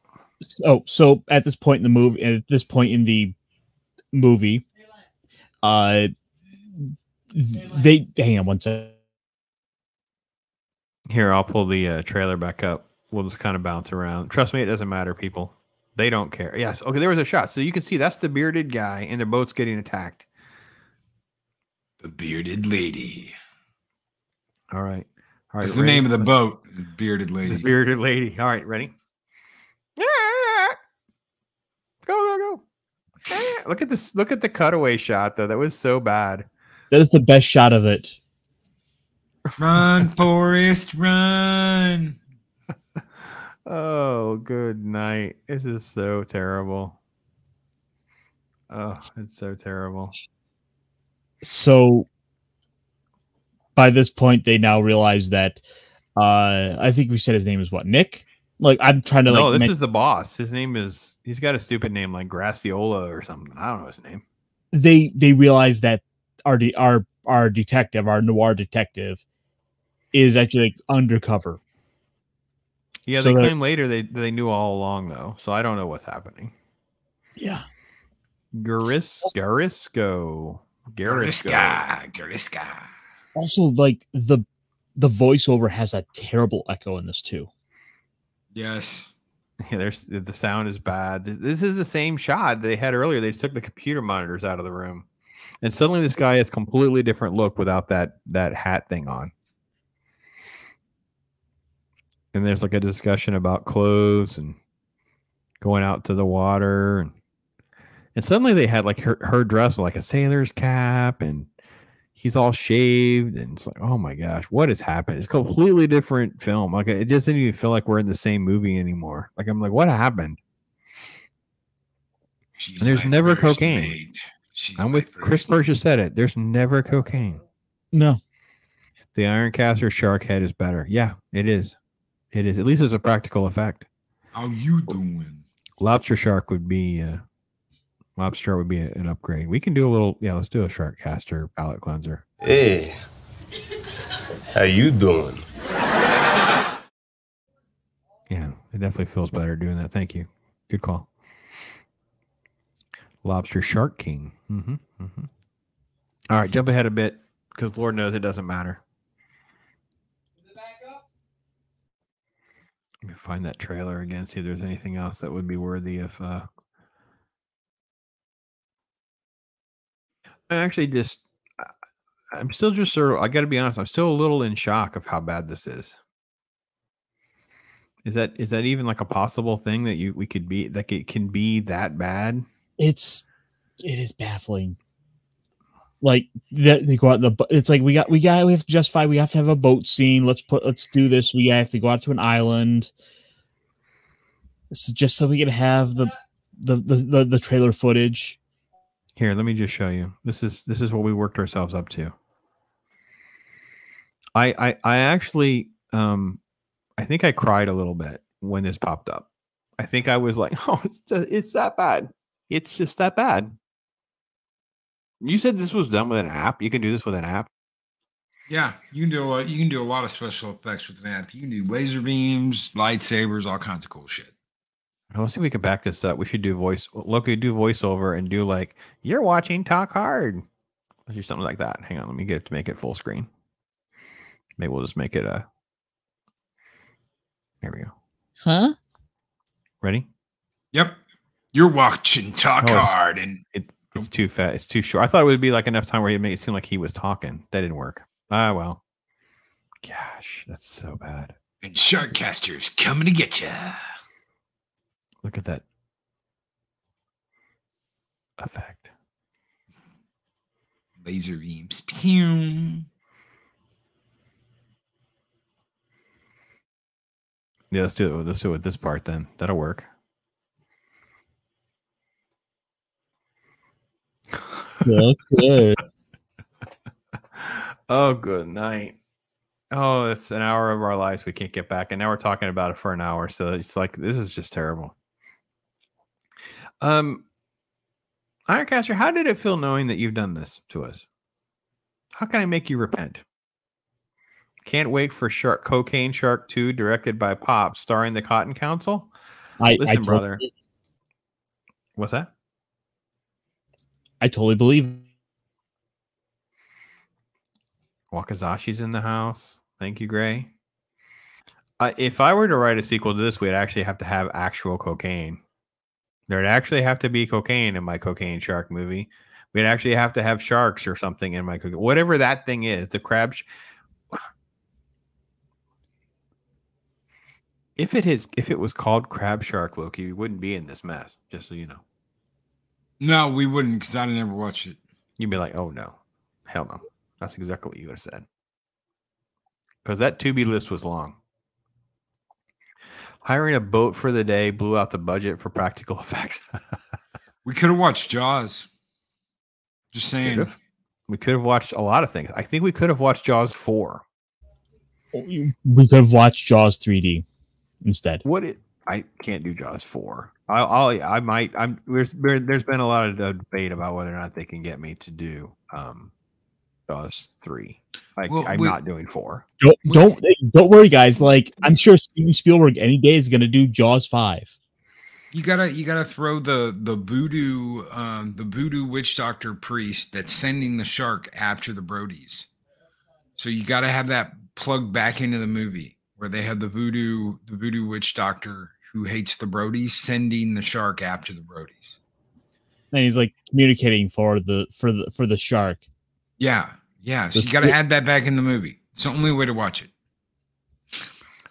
Oh, so at this point in the movie, at this point in the movie, uh, they hang on one second. Here, I'll pull the uh, trailer back up. We'll just kind of bounce around. Trust me, it doesn't matter, people. They don't care. Yes. Okay, there was a shot. So you can see that's the bearded guy, and their boat's getting attacked. The bearded lady. All right. All right. That's the name of the boat. Bearded lady. The lady. bearded lady. All right, ready? Yeah. Go, go, go. Look at this. Look at the cutaway shot, though. That was so bad. That is the best shot of it. run, Forrest, run. Oh, good night. This is so terrible. Oh, it's so terrible. So by this point, they now realize that uh I think we said his name is what Nick. Like I'm trying to like no, this men- is the boss. His name is. He's got a stupid name like Graciola or something. I don't know his name. they they realize that our de- our our detective, our noir detective, is actually like undercover. Yeah, So they they're- claim later they they knew all along though. So I don't know what's happening. Yeah. Garis Garisco. Garisco. Gariska. Gariska. Also, like the the voiceover has a terrible echo in this too. Yes. Yeah, there's the sound is bad. This, this is the same shot they had earlier. They just took the computer monitors out of the room, and suddenly this guy has completely different look without that that hat thing on. And there's like a discussion about clothes and going out to the water, and and suddenly they had like her her dress with like a sailor's cap, and he's all shaved, and it's like, oh my gosh, what has happened? It's a completely different film. Like it just didn't even feel like we're in the same movie anymore. Like I'm like, what happened? There's never cocaine. mate. She's I'm with Chris first. Persia said it. There's never cocaine. No. The Iron Caster shark head is better. Yeah, it is. It is. At least it's a practical effect. How you doing? Lobster shark would be uh lobster would be a- an upgrade. We can do a little yeah, let's do a shark caster palate cleanser. Hey, how you doing? Yeah, it definitely feels better doing that. Thank you. Good call. Lobster Shark King. Mm-hmm, mm-hmm. All right, jump ahead a bit because Lord knows it doesn't matter. Let me find that trailer again, see if there's anything else that would be worthy of. Uh... I actually just, I'm still just sort of, I got to be honest, I'm still a little in shock of how bad this is. Is that is that even like a possible thing that you we could be like it can be that bad? It's it is baffling. Like that they go out in the it's like we got we got we have to justify we have to have a boat scene. Let's put let's do this. We have to go out to an island. This is just so we can have the the the, the, the trailer footage. Here, let me just show you. This is this is what we worked ourselves up to. I I I actually um I think I cried a little bit when this popped up. I think I was like, "Oh, it's just, it's that bad. It's just that bad." You said this was done with an app. You can do this with an app. Yeah, you can do a, you can do a lot of special effects with an app. You can do laser beams, lightsabers, all kinds of cool shit. Let's see if we can back this up. We should do voice. Look, we do voiceover and do like you're watching Talk Hard. Let's do something like that. Hang on, let me get it to make it full screen. Maybe we'll just make it a. There we go. Huh? Ready? Yep, you're watching Talk it's- Hard, and It it's too fat. It's too short. I thought it would be like enough time where it made it seem like he was talking. That didn't work. Ah well. Gosh, that's so bad. and Sharkcaster's coming to get you. Look at that effect. Laser beams. Pew. Yeah, let's do it. Let's do it with this part then. That'll work. Okay. oh, good night. Oh, it's an hour of our lives we can't get back, and now we're talking about it for an hour. So it's like this is just terrible. Um, Ironcaster, how did it feel knowing that you've done this to us? How can I make you repent? Can't wait for Shark Cocaine Shark 2, directed by Pop, starring the Cotton Council. I, Listen, I brother. What's that? I totally believe. Wakazashi's in the house. Thank you, Gray. Uh, if I were to write a sequel to this, we'd actually have to have actual cocaine. There'd actually have to be cocaine in my cocaine shark movie. We'd actually have to have sharks or something in my cocaine. Whatever that thing is, the crab. Sh- if it is, if it was called crab shark Loki, we wouldn't be in this mess. Just so you know, No, we wouldn't because I never watched it. you'd be like, "Oh no, hell no." That's exactly what you would have said. Because that to be list was long. Hiring a boat for the day blew out the budget for practical effects. We could have watched Jaws. Just saying. Could've. we could have watched a lot of things. I think we could have watched Jaws 4. We could have watched Jaws 3D instead. What it I can't do Jaws 4. I'll, I'll I might I'm there's there, there's been a lot of uh, debate about whether or not they can get me to do um Jaws 3. Like Well, I'm we- not doing 4. Don't don't don't worry, guys. Like I'm sure Steven Spielberg any day is gonna do Jaws five. You gotta you gotta throw the the voodoo um the voodoo witch doctor priest that's sending the shark after the Brodies. So you gotta have that plugged back into the movie where they have the voodoo the voodoo witch doctor who hates the Brodies sending the shark after the Brodies. And he's like communicating for the for the for the shark. Yeah, yeah. So The you gotta script- add that back in the movie. It's the only way to watch it.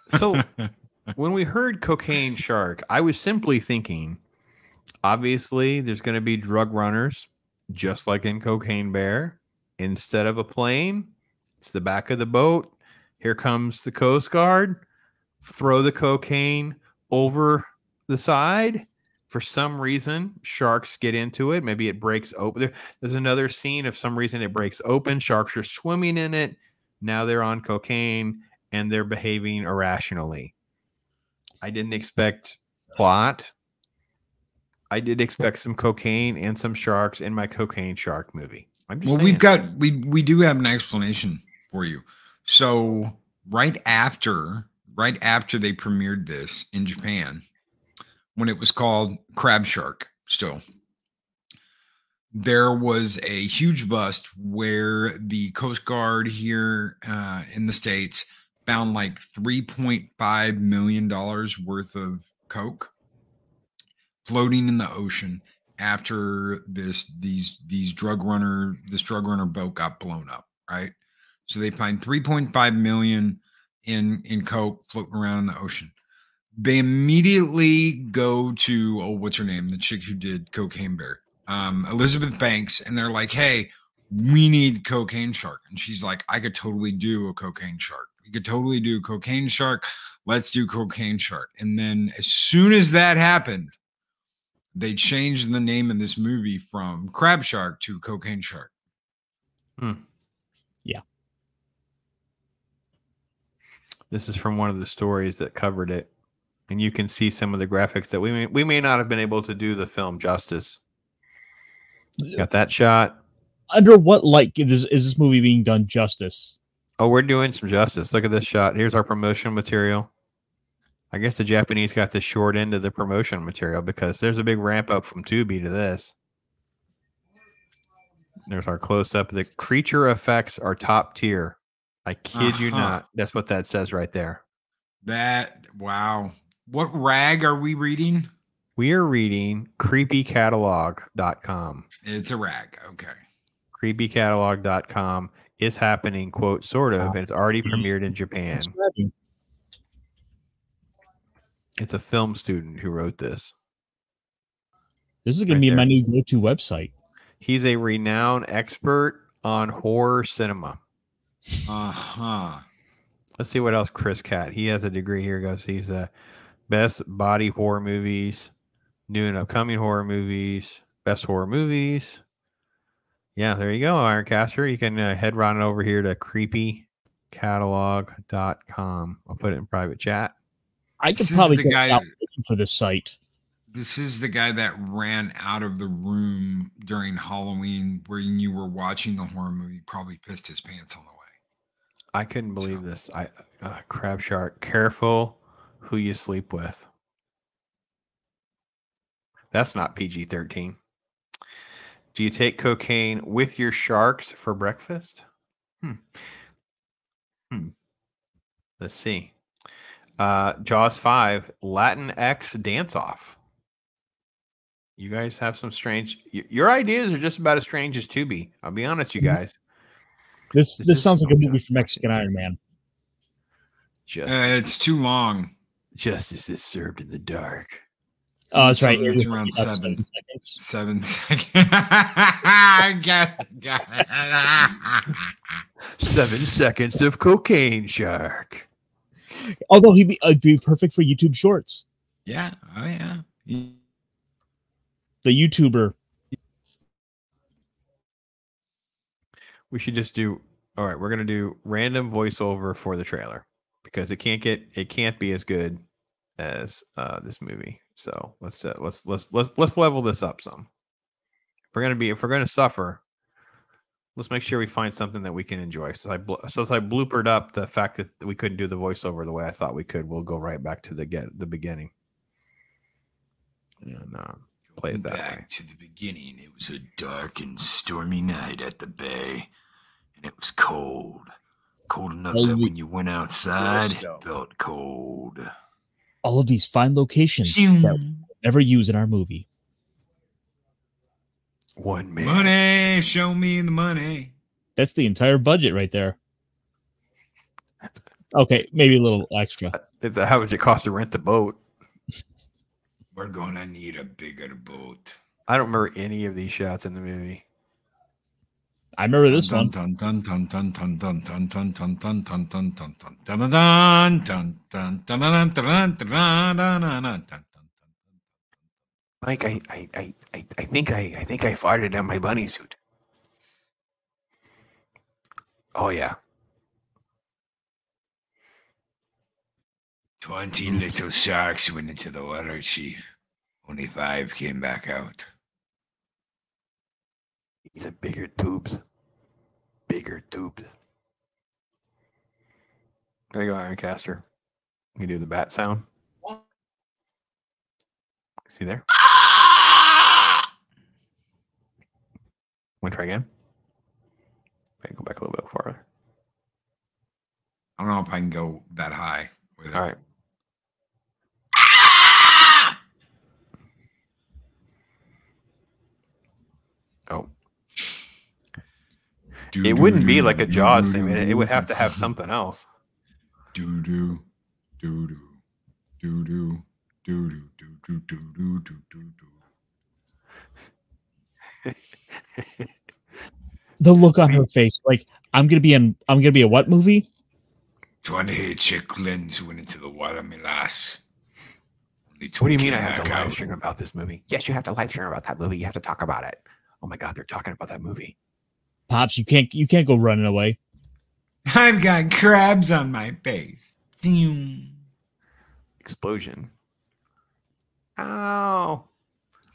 So when we heard cocaine shark, I was simply thinking obviously there's going to be drug runners just like in cocaine bear instead of a plane it's the back of the boat here comes the coast guard throw the cocaine over the side for some reason sharks get into it maybe it breaks open there, there's another scene of some reason it breaks open sharks are swimming in it now they're on cocaine and they're behaving irrationally I didn't expect plot. I did expect some cocaine and some sharks in my cocaine shark movie. I'm just Well, saying. we've got we we do have an explanation for you. So right after right after they premiered this in Japan, when it was called Crab Shark, still there was a huge bust where the Coast Guard here uh, in the states found like 3.5 million dollars worth of coke floating in the ocean after this these these drug runner this drug runner boat got blown up right? So they find 3.5 million in in coke floating around in the ocean. They immediately go to oh what's her name? The chick who did cocaine bear. Um elizabeth banks and they're like hey we need cocaine shark. And she's like i could totally do a cocaine shark. We could totally do cocaine shark. Let's do cocaine shark. And then as soon as that happened they changed the name of this movie from Crab Shark to Cocaine Shark. This is from one of the stories that covered it, and you can see some of the graphics that we may, we may not have been able to do the film justice. Got that shot. Under what light is, is this movie being done justice? Oh, we're doing some justice. Look at this shot. Here's our promotion material. I guess the Japanese got the short end of the promotion material because there's a big ramp up from Tubi to this. There's our close up. The creature effects are top tier. I kid you Uh-huh. not. That's what that says right there. That wow. What rag are we reading? We are reading creepycatalog.com. It's a rag. Okay. Creepycatalog.com is happening, quote, sort of, and it's already premiered in Japan. It's a film student who wrote this. This is going Right to be there. my new go-to website. He's a renowned expert on horror cinema. Uh-huh. Let's see what else Chris Cat. He has a degree here. Goes. He's a best body horror movies, new and upcoming horror movies, best horror movies. Yeah, there you go, Ironcaster. You can uh, head right on over here to creepycatalog.com. I'll put it in private chat. I could This probably the get guy- out for this site. This is the guy that ran out of the room during Halloween when you were watching the horror movie, probably pissed his pants on the way. I couldn't believe this. I uh, crab shark. Careful who you sleep with. That's not PG thirteen. Do you take cocaine with your sharks for breakfast? Hmm. Hmm. Let's see. Uh, Jaws five Latin X dance off. You guys have some strange. y- Your ideas are just about as strange as Tubi. I'll be honest, you Mhm. guys. This This this, sounds like a movie justice. from Mexican Iron Man. Justice, Uh, it's too long. justice is served in the dark. Oh, that's So right. it's around about seven. seconds. Seven seconds. Got- got- Seven seconds of cocaine shark. Although he'd be, uh, be perfect for YouTube Shorts. yeah. Oh yeah. The YouTuber. We should just do. All right, we're gonna do random voiceover for the trailer because it can't get it can't be as good as uh, this movie. So let's uh, let's let's let's let's level this up some. If we're gonna be if we're gonna suffer, let's make sure we find something that we can enjoy. So I blo- so I bloopered up the fact that we couldn't do the voiceover the way I thought we could. We'll go right back to the get the beginning. And uh, play it that Back way. to the beginning. It was a dark and stormy night at the bay, and it was cold. Cold enough that you- when you went outside, it felt cold. All of these fine locations that we'll never use in our movie. One man. Money, show me the money. That's the entire budget right there. Okay, maybe a little extra. How much it cost to rent the boat? We're gonna need a bigger boat. I don't remember any of these shots in the movie. I remember this one. Mike, I, I, I, I think I, I think I farted at my bunny suit. Oh yeah. Twenty little sharks went into the water, Chief. Only five came back out. These are bigger tubes. Bigger tubes. There you go, Ironcaster. You do the bat sound. See there? Want to try again? Okay, go back a little bit farther. I don't know if I can go that high. With it. All right. It wouldn't be like a Jaws thing. It, it would have to have something else. Doo doo, doo doo, doo doo, doo doo, doo doo, doo doo, doo doo, doo. The look on her face, like I'm gonna be in. I'm gonna be a what movie? Twenty chickens went into the water, my lass. What do you mean I have to Echo. live stream about this movie? Yes, you have to live stream about that movie. You have to talk about it. Oh my god, they're talking about that movie. Pops, you can't you can't go running away. I've got crabs on my face. Zoom. Explosion. Ow.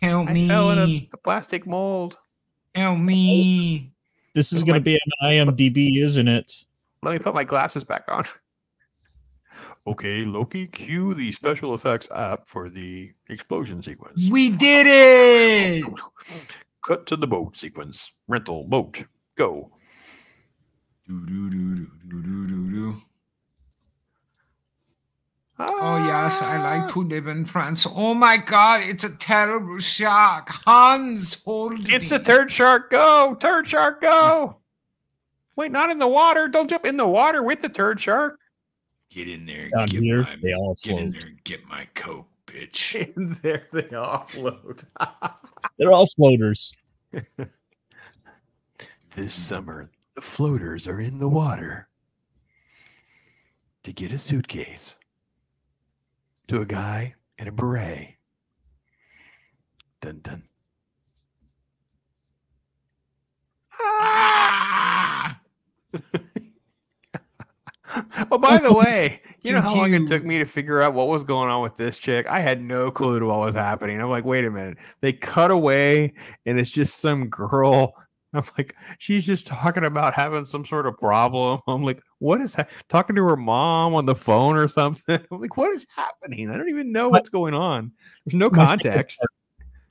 Help I me. fell in a, the plastic mold. Help me. This is Oh gonna be an IMDb, isn't it? Let me put my glasses back on. Okay, Loki, cue the special effects app for the explosion sequence. We did it. Cut to the boat sequence. Rental boat. Go. Do, do, do, do, do, do, do, do. Ah. Oh, yes, I like to live in France. Oh my god, it's a terrible shark. Hans, hold It's me. the turd shark. Go. Turd shark. Go. Wait, not in the water. Don't jump in the water with the turd shark. Get in there. Down get here, my, they all get in there and get my coke, bitch. In there they offload. They're all floaters. this summer, the floaters are in the water to get a suitcase to a guy in a beret. Dun dun. Ah! Oh, by the way, you know how long it took me to figure out what was going on with this chick? I had no clue to what was happening. I'm like, wait a minute. They cut away and it's just some girl. I'm like, she's just talking about having some sort of problem. I'm like, what is that? Talking to her mom on the phone or something. I'm like, what is happening? I don't even know what's going on. There's no My favorite context. part-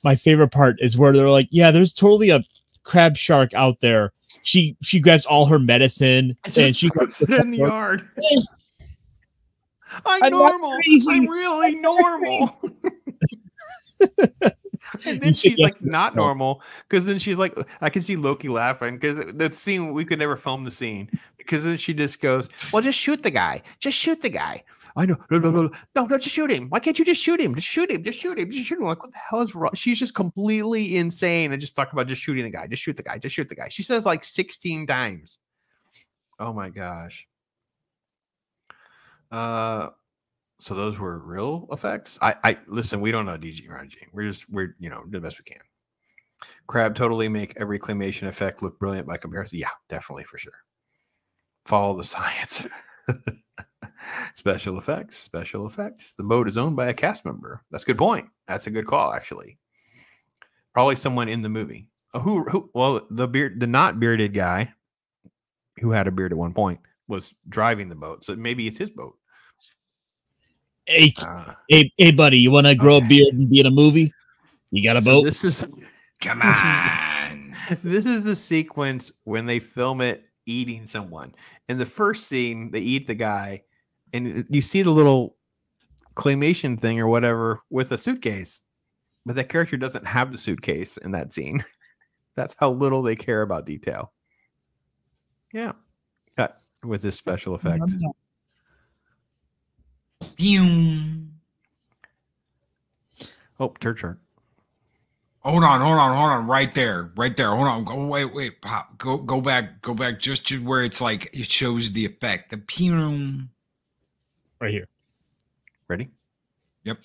My favorite part is where they're like, "Yeah, there's totally a crab shark out there." She she grabs all her medicine and she throws it in the yard. I'm, I'm normal. I'm really normal. Then she's like not normal because then she's like, I can see Loki laughing because that scene we could never film the scene because then she just goes, "Well, just shoot the guy. Just shoot the guy." I know, no, no, no, no, no, just shoot him. Why can't you just shoot him? Just shoot him. Just shoot him. Just shoot him. Like, what the hell is wrong? She's just completely insane and just talking about just shooting the guy. Just shoot the guy. Just shoot the guy. She says like 16 times. Oh my gosh. Uh, so those were real effects. I, I listen. We don't know DG RNG. We're just we're you know the best we can. Crab totally make every claymation effect look brilliant by comparison. Yeah, definitely for sure. Follow the science. special effects, special effects. The boat is owned by a cast member. That's a good point. That's a good call, actually. Probably someone in the movie. Uh, who who? Well, the beard, the not bearded guy, who had a beard at one point, was driving the boat. So maybe it's his boat. Hey, Uh, hey, hey, buddy, you want to grow Okay. a beard and be in a movie? You got a so boat? this is Come on. this is the sequence when they film it eating someone. In the first scene, they eat the guy, and you see the little claymation thing or whatever with a suitcase, but that character doesn't have the suitcase in that scene. That's how little they care about detail. Yeah, cut with this special effect. Pew. Oh, turd shark. Hold on, hold on, hold on. Right there, right there. Hold on. Go wait, wait. Pop. Go go back. Go back. Just to where it's like it shows the effect. The pew. right here. Ready? Yep.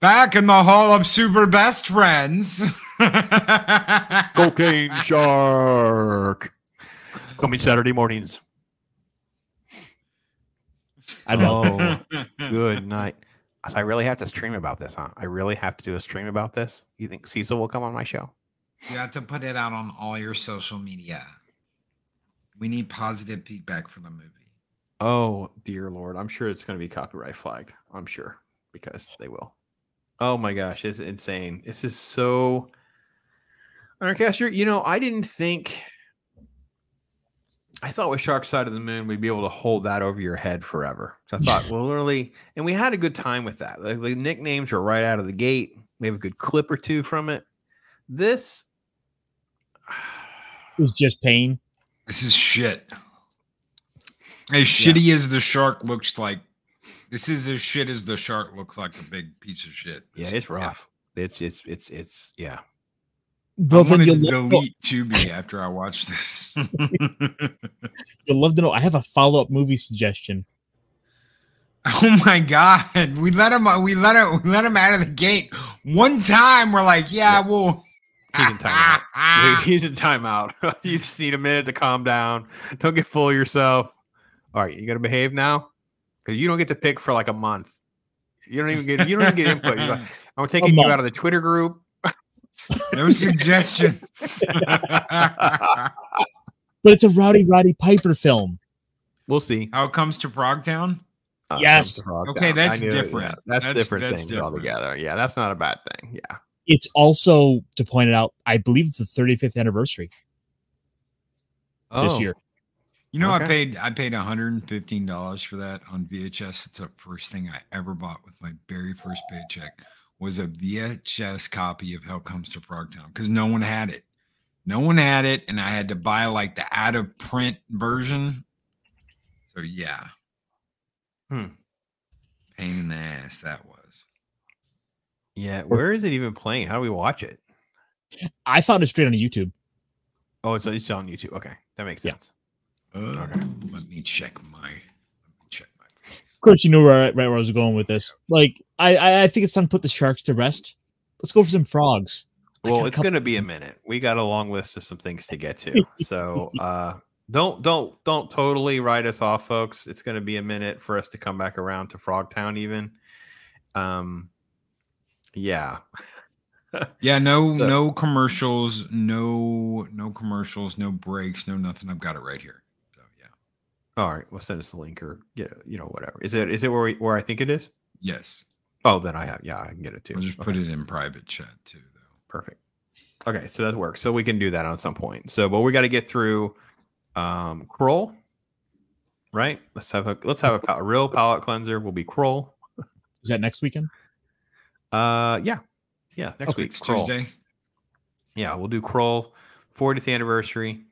Back in the hall of super best friends. Cocaine shark. Coming Saturday mornings. I know. Oh, good night. So I really have to stream about this, huh? I really have to do a stream about this. You think Cecil will come on my show? You have to put it out on all your social media. We need positive feedback for the movie. Oh dear lord, I'm sure it's going to be copyright flagged. I'm sure because they will. Oh my gosh, it's insane. This is so. Undercaster, you know, I didn't think. I thought with Shark Side of the Moon we'd be able to hold that over your head forever. So I thought, well, literally, and we had a good time with that. Like the nicknames were right out of the gate. We have a good clip or two from it. This, It was just pain. This is shit. As shitty as the shark looks like, this is as shit as the shark looks like a big piece of shit. yeah, it's rough. It's it's it's it's yeah. Well, I wanted to delete Tubi after I watched this. you'll love to know. I have a follow up movie suggestion. Oh my god, we let him. We let him. We let him out of the gate one time. We're like, yeah, well, He's in timeout. He's in timeout. you just need a minute to calm down. Don't get full of yourself. All right, you got to behave now because you don't get to pick for like a month. You don't even get. You don't even get input. You're like, I'm taking you out of the Twitter group. no suggestions. But it's a Rowdy Roddy Piper film. We'll see. How it comes to Frogtown? Uh, Yes. comes to Okay, that's knew different. yeah. That's, That's- different that's things different. altogether. Yeah, that's not a bad thing. Yeah. It's also to point it out. I believe it's the 35th anniversary this Oh, year. You know, I paid I paid $115 for that on VHS. It's the first thing I ever bought with my very first paycheck was a VHS copy of Hell Comes to Frogtown because no one had it. No one had it, and I had to buy like the out of print version. So yeah. Hmm. Pain in the ass that was. Yeah. Where is it even playing? How do we watch it? I found it straight on YouTube. Oh, it's, it's on YouTube. Okay, that makes Yeah. sense. Uh, Okay. Let me check my let me check my Of course, you knew where, right where I was going with this. Like, I, I, I think it's time to put the sharks to rest. Let's go for some frogs. Well, it's going to be a minute. We got a long list of some things to get to. So, uh don't don't don't totally write us off, folks. It's going to be a minute for us to come back around to Frogtown even. Um yeah. Yeah, no, So- no commercials, no, no commercials, no breaks, no nothing. I've got it right here. So yeah, All right, well send us a link or get you know whatever. Is it is it where we, where I think it is? yes, Oh, then I have yeah, I can get it too. I'll just Okay. put it in private chat too, though. Perfect. Okay, so that works. So we can do that on some point. So, but we got to get through um Krull, right? Let's have a let's have a, a real palate cleanser. Will be Krull. Is that next weekend? Uh, yeah, yeah. Next Okay, week, It's Tuesday. Yeah, we'll do Krull 40th anniversary.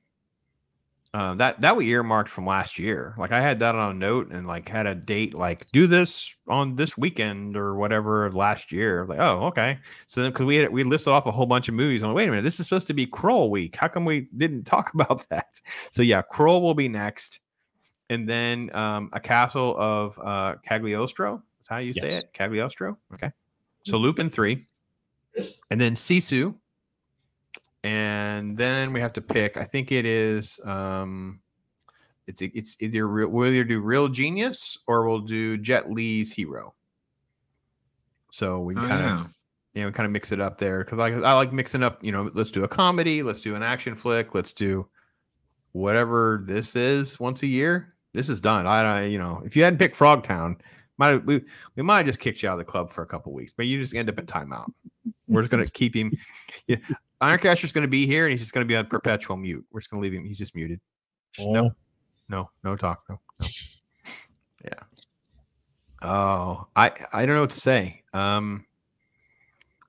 Uh, that that we earmarked from last year. Like I had that on a note and like had a date like do this on this weekend or whatever of last year. Like oh okay. So then because we had we listed off a whole bunch of movies. I'm like wait a minute, this is supposed to be Krull week. How come we didn't talk about that? So yeah, Krull will be next, and then um, a castle of uh, Cagliostro. That's how you say Yes. it, Cagliostro. Okay. So Lupin three, and then Sisu, and then we have to pick. I think it is. Um, it's it's either real, we'll either do Real Genius or we'll do Jet Li's Hero. So we Oh, kind of yeah. you know kind of mix it up there because like I like mixing up. You know, let's do a comedy, let's do an action flick, let's do whatever this is once a year. This is done. I don't. You know, if you hadn't picked Frogtown, might we we might have just kicked you out of the club for a couple weeks, but you just end up in timeout. We're just gonna keep him. Yeah, Ironcaster's gonna be here, and he's just gonna be on perpetual mute. We're just gonna leave him. He's just muted. Just no, Oh. no, no talk. No, no. Yeah. Oh, I I don't know what to say. Um,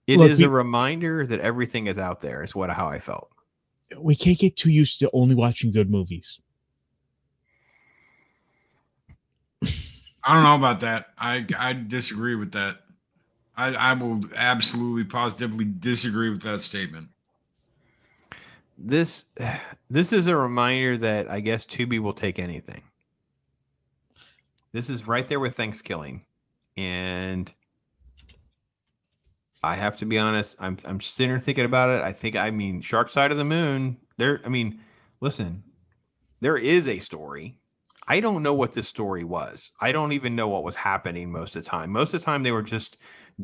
it is Look, a we- reminder that everything is out there. Is what how I felt. We can't get too used to only watching good movies. I don't know about that. I I disagree with that. I I will absolutely positively disagree with that statement. This this is a reminder that I guess Tubi will take anything. This is right there with ThanksKilling, and I have to be honest. I'm I'm sitting here thinking about it. I think I mean Shark Side of the Moon. There. I mean, listen, there is a story. I don't know what this story was. I don't even know what was happening most of the time. Most of the time, they were just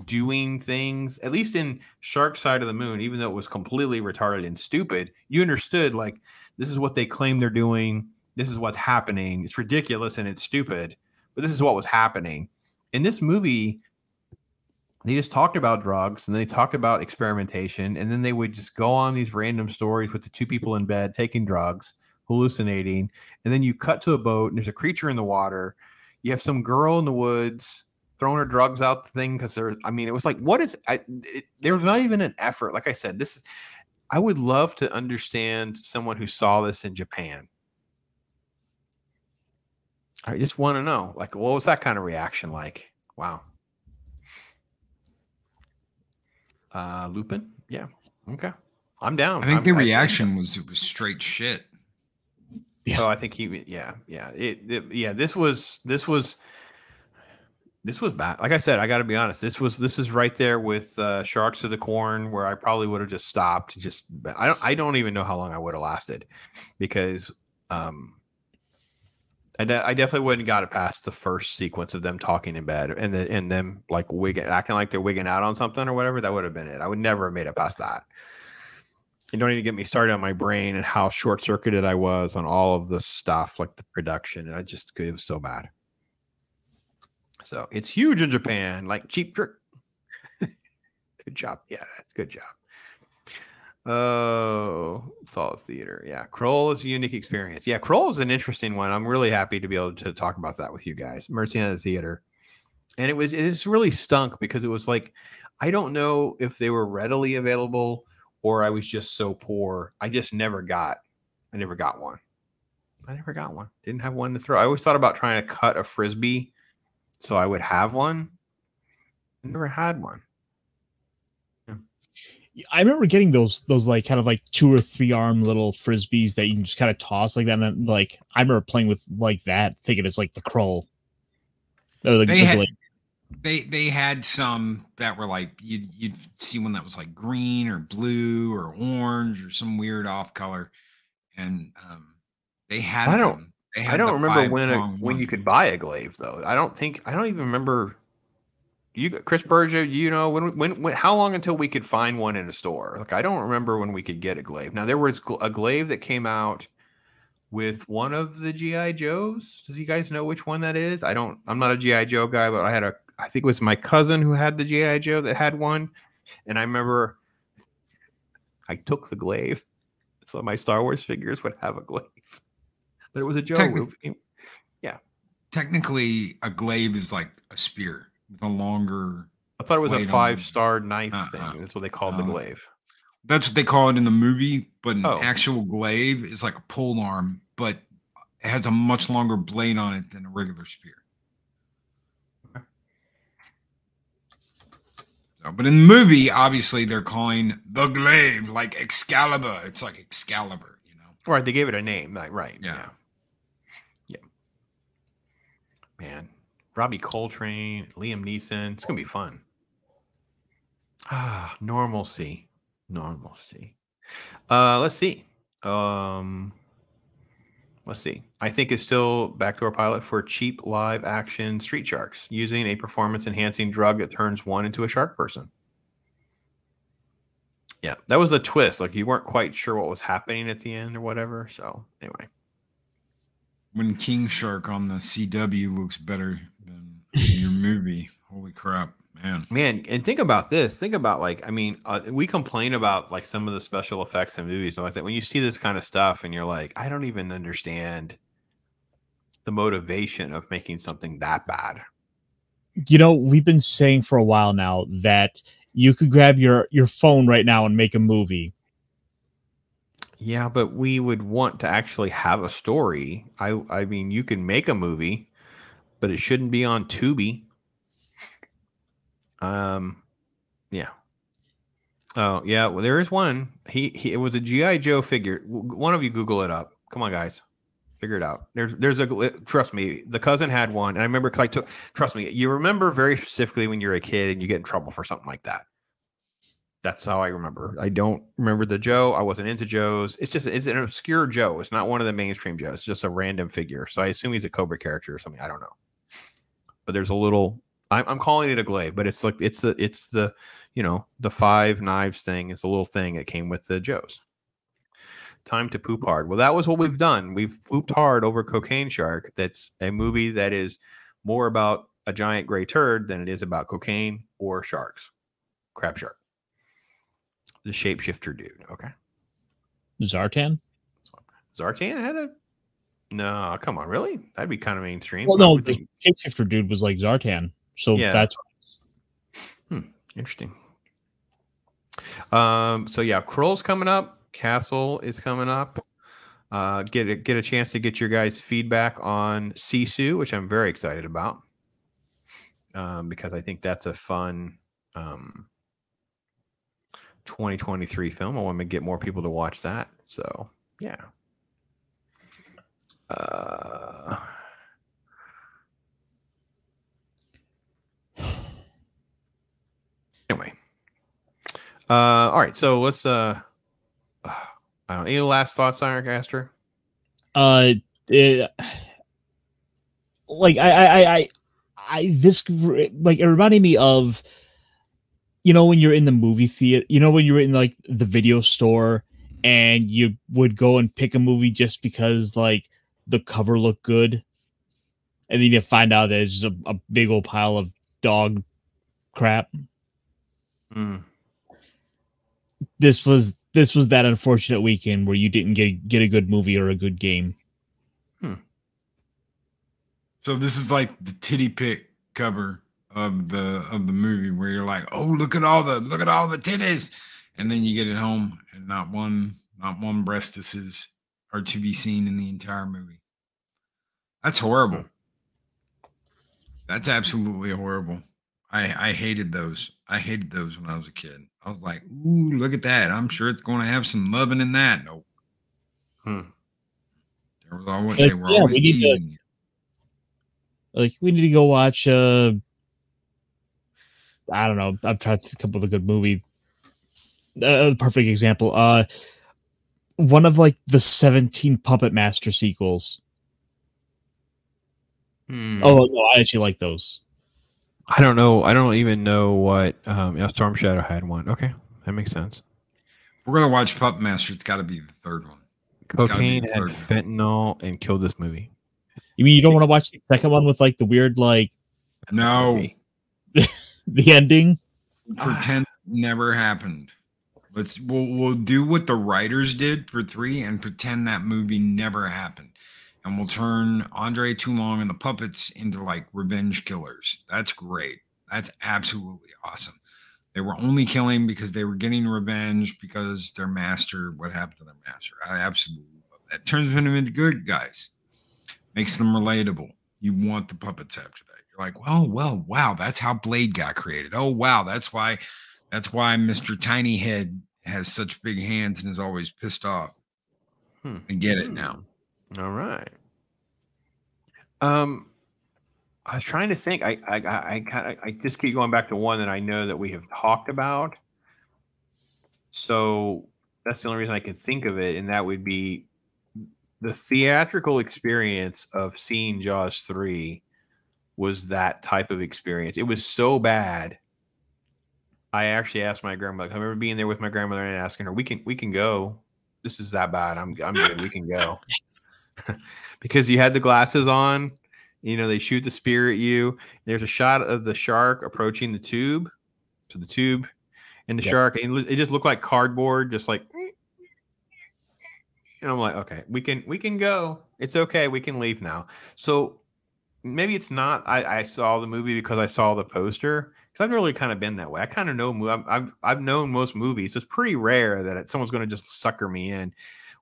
doing things. At least in Shark Side of the Moon, even though it was completely retarded and stupid, you understood like this is what they claim they're doing. This is what's happening. It's ridiculous and it's stupid, but this is what was happening. In this movie, they just talked about drugs and they talked about experimentation, and then they would just go on these random stories with the two people in bed taking drugs, hallucinating, and then you cut to a boat and there's a creature in the water. You have some girl in the woods throwing her drugs out the thing because there's. I mean, it was like, what is? I, it, there was not even an effort. Like I said, this. Is I would love to understand someone who saw this in Japan. I just want to know, like, what was that kind of reaction like? Wow. Uh, Lupin, yeah, okay, I'm down. I think I'm- the I reaction was it was straight shit. Yeah. Oh, I think he, yeah, yeah, it, it- yeah. This was, this was, This was bad. Like I said, I got to be honest. This was this is right there with uh, Sharks of the Corn, where I probably would have just stopped. Just I don't I don't even know how long I would have lasted, because um, I, I definitely wouldn't got it past the first sequence of them talking in bed and the, and them like wigging acting like they're wigging out on something or whatever. That would have been it. I would never have made it past that. And don't even get me started on my brain and how short circuited I was on all of the stuff, like the production. I just it was so bad. So it's huge in Japan, like cheap trick. good job. Yeah, that's good job. Oh, Solid Theater. Yeah. Krull is a unique experience. Yeah, Krull is an interesting one. I'm really happy to be able to talk about that with you guys. Mercy on the Theater. And it was it just really stunk because it was like I don't know if they were readily available or I was just so poor. I just never got I never got one. I never got one. Didn't have one to throw. I always thought about trying to cut a frisbee so I would have one. I never had one. I remember getting those those like kind of like two or three arm little frisbees that you can just kind of toss like that. And then, like I remember playing with like that, thinking it's like the Krull. Or the, They had- Glaive. They they had some that were like you'd you'd see one that was like green or blue or orange or some weird off color, and um, they had. I don't- them. I don't remember when a, when you could buy a glaive though. I don't think I don't even remember. You Chris Berger, you know when, when when how long until we could find one in a store? Like I don't remember when we could get a glaive. Now there was a glaive that came out with one of the GI Joes. Does you guys know which one that is? I don't. I'm not a GI Joe guy, but I had a. I think it was my cousin who had the GI Joe that had one, and I remember I took the glaive, so my Star Wars figures would have a glaive. But it was a Joe. Technic- It- Technically, a glaive is like a spear with a longer. I thought it was a five star knife Uh-uh. thing. That's what they called the Um, glaive. That's what they call it in the movie, but an Oh. actual glaive is like a pole arm, but it has a much longer blade on it than a regular spear. So, but in the movie, obviously they're calling the glaive like Excalibur. It's like Excalibur, you know. Right, they gave it a name. Like, right. Yeah. Yeah. Yeah. Man, Robbie Coltrane, Liam Neeson. It's gonna be fun. Ah, normalcy. Normalcy. Uh, let's see. Um, let's see. I think it's still backdoor pilot for cheap live action street sharks using a performance enhancing drug that turns one into a shark person. Yeah, that was a twist. Like you weren't quite sure what was happening at the end or whatever. So anyway, When King Shark on the CW looks better than your movie. Holy crap, man. man, and think about this. Think about like, I mean, uh, we complain about like some of the special effects in movies and like that. When you see this kind of stuff, and you're like, I don't even understand the motivation of making something that bad. you know we've been saying for a while now that you could grab your your phone right now and make a movie Yeah, but we would want to actually have a story. I I mean, you can make a movie, but it shouldn't be on Tubi. Um, yeah. Oh yeah, well there is one. He he it was a GI Joe figure. One of you Google it up. Come on, guys, figure it out. There's there's a trust me. The cousin had one, and I remember I took. Trust me, you remember very specifically when you're a kid and you get in trouble for something like that. That's how I remember. I don't remember the Joe. I wasn't into Joes. It's just it's an obscure Joe. It's not one of the mainstream Joes. It's just a random figure. So I assume he's a Cobra character or something. I don't know. But there's a little. I'm, I'm calling it a glaive, but it's like it's the it's the you know the five knives thing. It's a little thing that came with the Joes. Time to poop hard. Well, that was what we've done. We've pooped hard over Cocaine Shark. That's a movie that is more about a giant gray turd than it is about cocaine or sharks. Crab shark the shapeshifter dude. Okay. zartan Zartan had a no, come on, really? That'd be kind of mainstream. well no the think- shapeshifter dude was like zartan so Yeah. that's interesting. Um, so yeah, Krull's coming up, Castle is coming up. Uh get a get a chance to get your guys' feedback on Sisu, which I'm very excited about. Um, because I think that's a fun um 2023 film. I want to get more people to watch that. So yeah. Uh Anyway. Uh all right, so let's uh I don't any last thoughts, Ironcaster? uh it, like I i i i this like it reminded me of you know when you're in the movie theater you know when you're in like the video store and you would go and pick a movie just because like the cover looked good? And then you find out that it's just a, a big old pile of dog crap? Mm. this was this was that unfortunate weekend where you didn't get get a good movie or a good game. So this is like the titty pick cover of the of the movie where you're like, oh look at all the look at all the titties, and then you get it home and not one not one breastises are to be seen in the entire movie. That's horrible. That's absolutely horrible. I I hated those. I hated those when I was a kid. I was like, ooh, look at that. I'm sure it's going to have some loving in that. Nope. Hmm. There was always, Like, they were yeah, always we need to- teasing you. like we need to go watch uh i don't know i'm trying to think of a good movie uh, perfect example uh one of like the 17 puppet master sequels Hmm. oh no i actually like those I don't know. I don't even know what um yeah, Storm Shadow had one. Okay. That makes sense. We're gonna watch Puppet Master. It's got to be the third one. It's gotta be Cocaine the had one. fentanyl and killed this movie. you mean you don't want to watch the second one with like the weird like No, Movie. the ending pretend never happened. Let's we'll we'll do what the writers did for three and pretend that movie never happened. And we'll turn Andre Toulon and the puppets into like revenge killers. That's great. That's absolutely awesome. They were only killing because they were getting revenge because their master, what happened to their master? I absolutely love that. Turns them into good guys, makes them relatable. You want the puppets after. You're like, oh well, wow, that's how Blade got created. Oh, wow, that's why, that's why Mr. Tiny Head has such big hands and is always pissed off. Hmm. I get it now. All right. Um, I was trying to think. I I I, I kind of I just keep going back to one that I know that we have talked about. So that's the only reason I can think of it, and that would be the theatrical experience of seeing Jaws three was that type of experience. It was so bad. I actually asked my grandmother. I remember being there with my grandmother and asking her, "We can we can go. This is that bad. I'm I'm good. We can go." because you had the glasses on. You know, they shoot the spear at you. There's a shot of the shark approaching the tube. So the tube and the Yep. shark, and it just looked like cardboard, just like. And I'm like, okay, we can we can go. It's okay. We can leave now. So maybe it's not. I, I saw the movie because I saw the poster. Because I've really kind of been that way. I kind of know. I've, I've I've known most movies. It's pretty rare that it, someone's going to just sucker me in.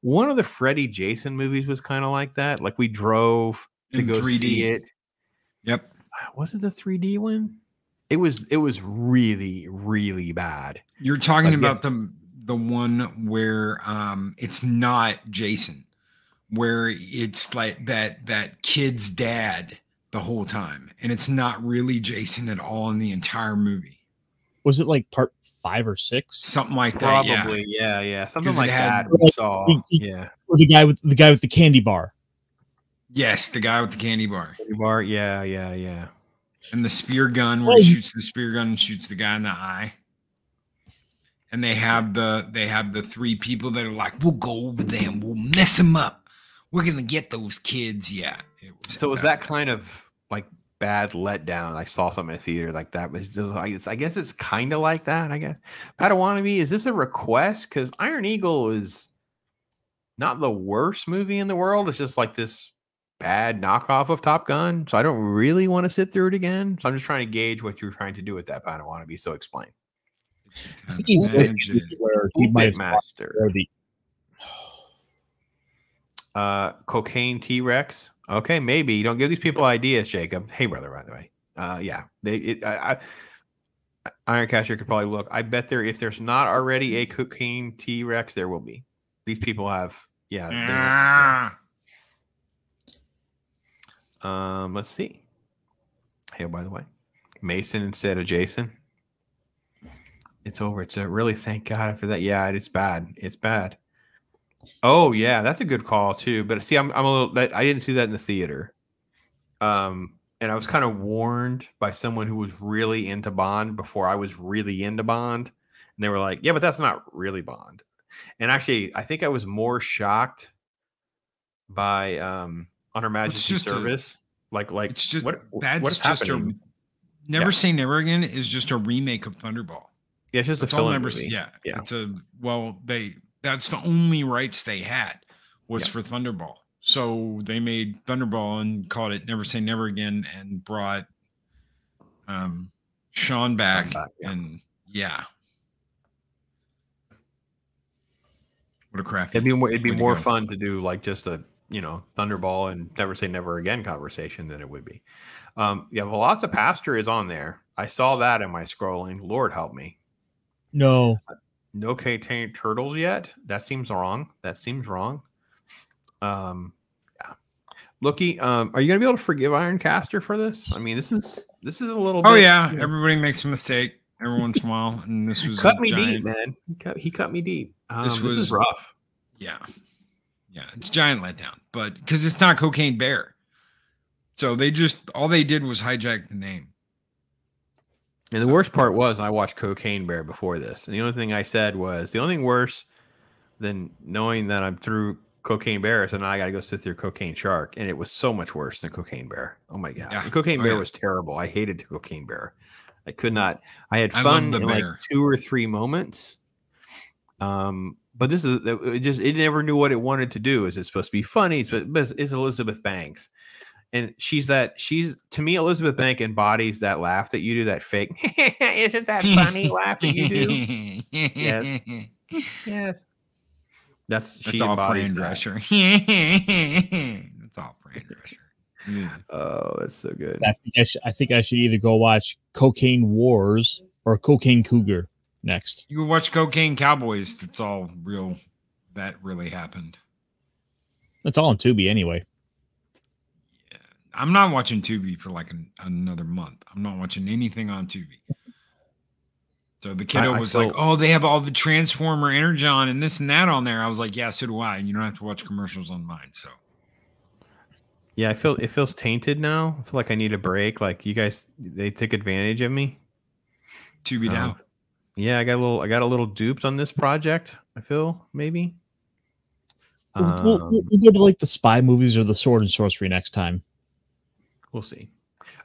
One of the Freddy Jason movies was kind of like that. Like we drove to In go 3D. see it. Yep. Was it the 3D one? It was. It was really, really bad. You're talking Like, about yes. the the one where um it's not Jason, where it's like that that kid's dad the whole time, and it's not really Jason at all in the entire movie. was it like part five or six Something like that. Probably, yeah, yeah, something 'Cause it like had- that. We saw, He- he- yeah. or the guy with the guy with the candy bar Yes, the guy with the candy bar Candy Bar, yeah, yeah, yeah. and the spear gun where Oh, he shoots the spear gun and shoots the guy in the eye. And they have the they have the three people that are like, we'll go over them, we'll mess them up. We're gonna get those kids. Yeah. It was So was that kind of like bad letdown? I saw something in a theater like that. But it's, I guess, I guess it's kind of like that. I guess. Padawannabe, is this a request? Because Iron Eagle is not the worst movie in the world. It's just like this bad knockoff of Top Gun. So I don't really want to sit through it again. So I'm just trying to gauge what you're trying to do with that Padawannabe. So explain. I think he's Manage listed it. where he might Master. or the Uh, cocaine T Rex. Okay, maybe. You don't give these people ideas, Jacob. Hey, brother. By the way, uh, yeah, they. It, I, I, Ironcaster could probably look. I bet there, if there's not already a cocaine T Rex, there will be. These people have. Yeah. they will- Ah. Um. Let's see. Hey, by the way, Mason instead of Jason. It's over. It's a really thank God for that. Yeah, it's bad. It's bad. Oh yeah, that's a good call too. But see, I'm I'm a little that I didn't see that in the theater. Um, and I was kind of warned by someone who was really into Bond before I was really into Bond, and they were like, "Yeah, but that's not really Bond." And actually, I think I was more shocked by um on Her Majesty's just a- Service. like like It's just what that's what's just happening? a Never Yeah. Say Never Again is just a remake of Thunderball. yeah, it's just a That's all film never. movie. Yeah, yeah. It's a well, they that's the only rights they had was Yeah. for Thunderball. So they made Thunderball and called it Never Say Never Again and brought um Sean back, back, yeah. and yeah. What a crappy. It'd be more. It'd be way to more fun to do like just a you know Thunderball and Never Say Never Again conversation than it would be. Um, yeah, Velocipastor is on there. I saw that in my scrolling. Lord help me. No, No K Turtles yet. That seems wrong. That seems wrong. Um, yeah. Loki, um, are you gonna be able to forgive Ironcaster for this? I mean, this is this is a little. Oh bit, yeah, you know, everybody makes a mistake every once in a while, and this was cut me deep, man. He cut, he cut me deep. Um, This this, was- is rough. Yeah. Yeah. It's a giant letdown, but because it's not Cocaine Bear. So they just, all they did was hijack the name. And the worst part was I watched Cocaine Bear before this. And the only thing I said was the only thing worse than knowing that I'm through Cocaine Bear is that now I got to go sit through Cocaine Shark. And it was so much worse than Cocaine Bear. Oh my God. Yeah. And Cocaine Oh, Bear yeah. was terrible. I hated the Cocaine Bear. I could not. I had I fun the in bear. like two or three moments. Um, but this is it just it never knew what it wanted to do. Is it supposed to be funny? It's, but it's Elizabeth Banks, and she's that she's to me Elizabeth Banks embodies that laugh that you do, that fake. Isn't that funny laugh that you do? Yes. yes, that's she That's all Fran embodies that. Drescher. That's all Fran Drescher. Yeah. Oh, that's so good. I think I, should, I think I should either go watch Cocaine Wars or Cocaine Cougar next. You can watch Cocaine Cowboys. That's all real. That really happened. That's all on Tubi anyway. Yeah. I'm not watching Tubi for like an, another month. I'm not watching anything on Tubi. So the kiddo I was feel- like, "Oh, they have all the Transformer Energon and this and that on there." I was like, "Yeah, so do I." And you don't have to watch commercials on mine. So Yeah, I feel it feels tainted now. I feel like I need a break. Like you guys, they took advantage of me. Tubi Um, down. Yeah, I got a little. I got a little duped on this project. I feel maybe. We'll, we'll, Um, we'll go to like the spy movies or the sword and sorcery next time. We'll see.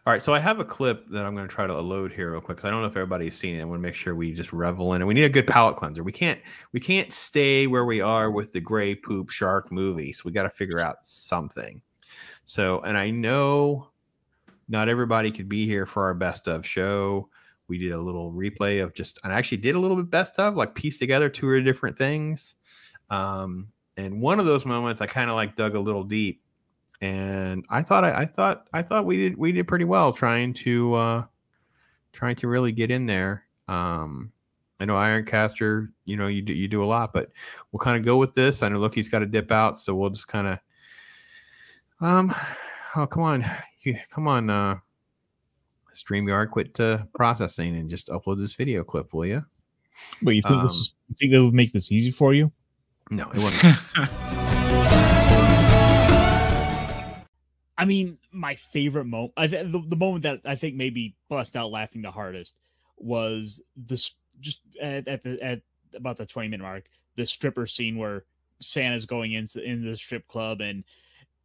All right, so I have a clip that I'm going to try to load here real quick because I don't know if everybody's seen it. I want to make sure we just revel in it. We need a good palate cleanser. We can't we can't stay where we are with the gray poop shark movie. So we got to figure out something. So, and I know not everybody could be here for our best of show. We did a little replay of just, and I actually did a little bit best of, like pieced together two or different things. Um, and one of those moments, I kind of like dug a little deep and I thought I, I thought I thought we did we did pretty well trying to uh trying to really get in there. Um I know Ironcaster, you know, you do you do a lot, but we'll kind of go with this. I know look he's got to dip out, so we'll just kind of um oh come on. You, come on uh StreamYard quit uh, processing and just upload this video clip, will you? But you think this? You think that would make this easy for you? No, it wasn't. I mean, my favorite moment, th- the, the moment that I think maybe bust out laughing the hardest was this just at, at the at about the 20 minute mark, the stripper scene where Santa's going into into the strip club and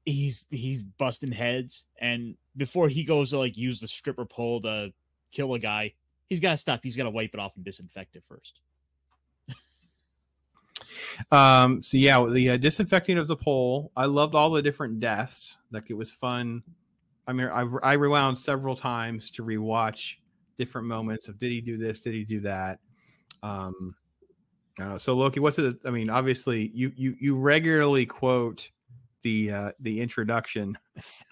he's he's busting heads and before he goes to like use the stripper pole to kill a guy, he's got to stop. He's got to wipe it off and disinfect it first. Um, so yeah, the uh, disinfecting of the pole. I loved all the different deaths. Like it was fun. I mean, I, I rewound several times to rewatch different moments of did he do this? Did he do that? Um, uh, so Loki, what's it? I mean, obviously, you you you regularly quote the uh, the introduction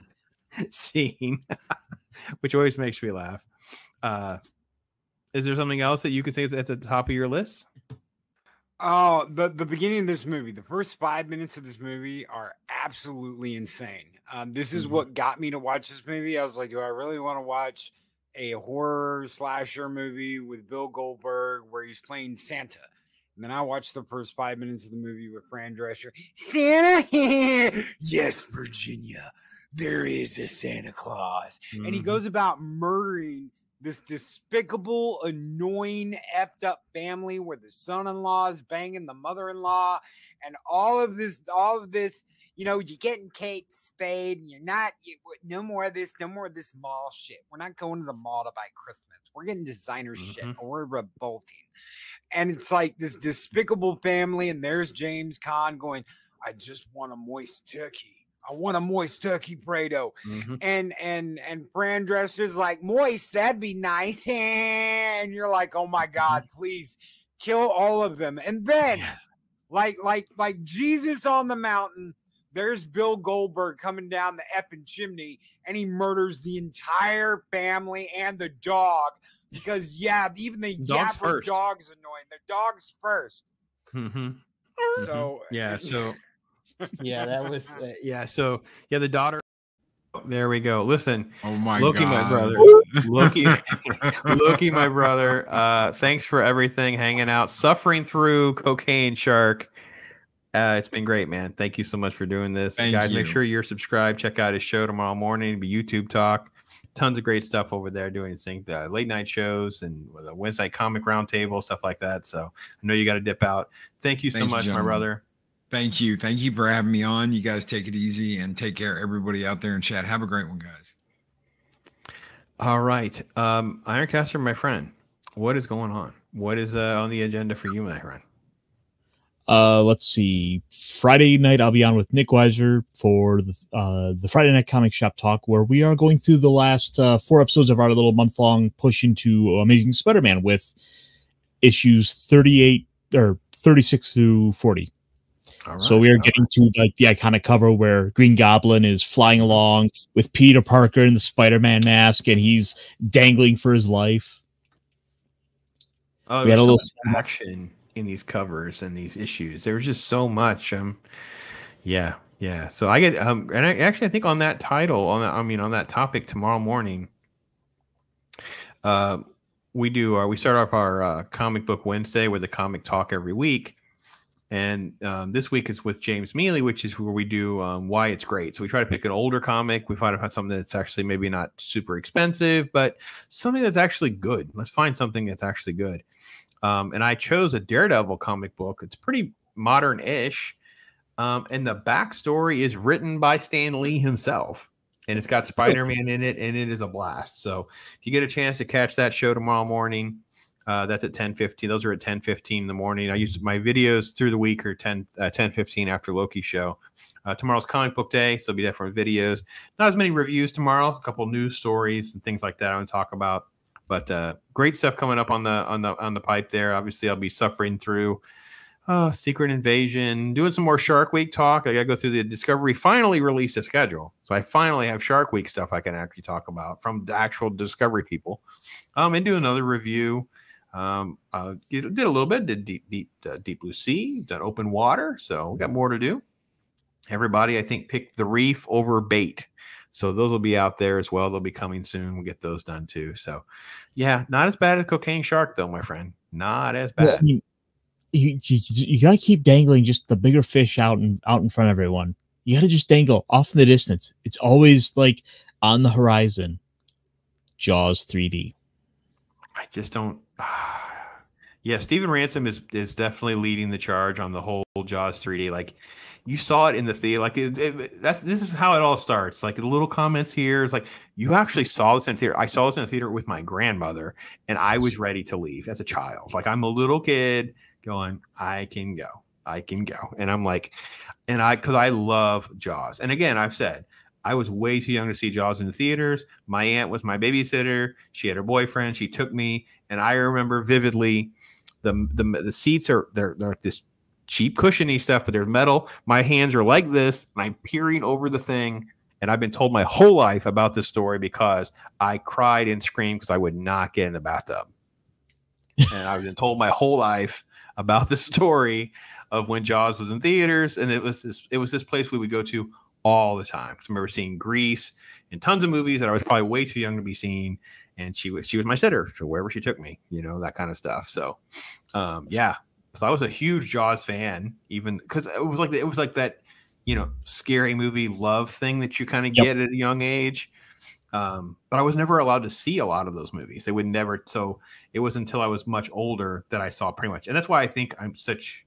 scene, which always makes me laugh. Uh, is there something else that you could say at the top of your list? Oh, the the beginning of this movie, the first five minutes of this movie are absolutely insane. Um, this is Mhm. what got me to watch this movie. I was like, do I really want to watch a horror slasher movie with Bill Goldberg where he's playing Santa. And then I watched the first five minutes of the movie with Fran Drescher. Santa, yes, Virginia, there is a Santa Claus, and he Mhm. goes about murdering this despicable, annoying, effed up family where the son-in-law is banging the mother-in-law, and all of this, all of this. You know, you're getting Kate Spade, and you're not. You, no more of this. No more of this mall shit. We're not going to the mall to buy Christmas. We're getting designer shit, Mhm. and we're revolting. And it's like this despicable family, and there's James Caan going, "I just want a moist turkey. I want a moist turkey, Fredo." Mhm. and and and Fran Drescher's like moist, that'd be nice. And you're like, oh my god, please kill all of them. And then, like like like Jesus on the mountain, there's Bill Goldberg coming down the effing chimney, and he murders the entire family and the dog because yeah, even the Dogs yapper first. dog's annoying. The dog's first. Mhm. So Yeah. So yeah, that was Uh, yeah. So yeah, the daughter. There we go. Listen, Oh my Loki, god. my brother. Loki, Loki, my brother. Uh, thanks for everything, hanging out, suffering through Cocaine Shark. Uh, it's been great, man. Thank you so much for doing this, Thank guys. Make sure you're subscribed. Check out his show tomorrow morning. Be YouTube talk. Tons of great stuff over there doing his thing, uh, late night shows and the Wednesday comic roundtable, stuff like that. So I know you got to dip out. Thank you so you, much, my brother. Thank you. Thank you for having me on. You guys take it easy and take care, everybody out there in chat. Have a great one, guys. All right. Um, Ironcaster, my friend, what is going on? What is uh, on the agenda for you, my friend? Uh, let's see. Friday night, I'll be on with Nick Weiser for the, uh, the Friday Night Comic Shop Talk, where we are going through the last uh, four episodes of our little month long push into Amazing Spider Man with issues 38 or 36 through 40. Right, so we are getting to like the iconic cover where Green Goblin is flying along with Peter Parker in the Spider-Man mask, and he's dangling for his life. Oh, we had a little action in these covers and these issues. There was just so much. Um, yeah, yeah. So I get um, and I actually I think on that title on that I mean on that topic tomorrow morning. Uh, we do our we start off our uh, comic book Wednesday with a comic talk every week and um, this week is with James Mealy, which is where we do um, why it's great. So we try to pick an older comic. We find out something that's actually maybe not super expensive, but something that's actually good. Let's find something that's actually good. Um, and I chose a Daredevil comic book. It's pretty modern ish. Um, and the backstory is written by Stan Lee himself. And it's got Spider Man in it, and it is a blast. So if you get a chance to catch that show tomorrow morning, uh, that's at 10 15. Those are at 10 15 in the morning. I use my videos through the week or 10 uh, 10 15 after Loki show. Uh, tomorrow's comic book day, so be different videos. Not as many reviews tomorrow, a couple news stories and things like that I want to talk about but uh, great stuff coming up on the on the on the pipe there. Obviously, I'll be suffering through uh, Secret Invasion, doing some more Shark Week talk. I got to go through the Discovery. Finally released a schedule, so I finally have Shark Week stuff I can actually talk about from the actual Discovery people. Um, and do another review. Um, uh, did, a little bit. Did deep deep uh, deep blue sea. Did open water. So we got more to do. Everybody, I think, picked the reef over bait. So those will be out there as well. They'll be coming soon. We'll get those done too. So, yeah, not as bad as Cocaine Shark though, my friend. Not as Well, I bad. mean, you, you, you gotta keep dangling just the bigger fish out and out in front of everyone. You gotta just dangle off in the distance. It's always like on the horizon. Jaws 3D. I just don't. yeah, Steven Ransom is is definitely leading the charge on the whole Jaws 3D. Like you saw it in the theater. Like it, it- that's this is how it all starts. Like the little comments here is like you actually saw this in theater. I saw this in the theater with my grandmother, and I was ready to leave as a child. Like I'm a little kid going, I can go, I can go, and I'm like, and I because I love Jaws. And again, I've said. I was way too young to see Jaws in the theaters. My aunt was my babysitter. She had her boyfriend. She took me, and I remember vividly the the, the seats are they're, they're this cheap cushiony stuff, but they're metal. My hands are like this, and I'm peering over the thing. And I've been told my whole life about this story because I cried and screamed because I would not get in the bathtub. and I've been told my whole life about the story of when Jaws was in theaters, and it was this it was this place we would go to all the time. So I remember seeing Grease and tons of movies that I was probably way too young to be seeing. And she was she was my sitter, so wherever she took me, you know, that kind of stuff. So um, yeah. So I was a huge Jaws fan, even because it was like it was like that, you know, scary movie love thing that you kind of Yep. get at a young age. Um, but I was never allowed to see a lot of those movies. They would never. So it was until I was much older that I saw pretty much, and that's why I think I'm such.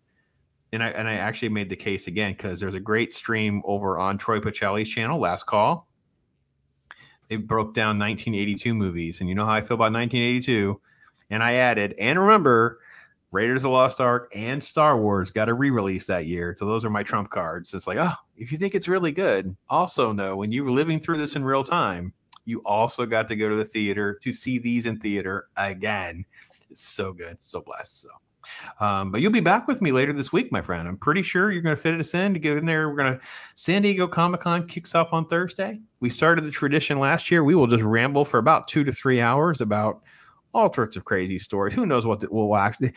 And I and I actually made the case again because there's a great stream over on Troy Pacelli's channel, Last Call. They broke down 1982 movies, and you know how I feel about 1982. And I added, and remember, Raiders of the Lost Ark and Star Wars got a re-release that year. So those are my trump cards. It's like, oh, if you think it's really good, also know when you were living through this in real time, you also got to go to the theater to see these in theater again. It's so good, so blessed. So, um, but you'll be back with me later this week, my friend. I'm pretty sure you're going to fit us in to get in there. We're going to San Diego Comic Con kicks off on Thursday. We started the tradition last year. We will just ramble for about two to three hours about all sorts of crazy stories. Who knows what will actually.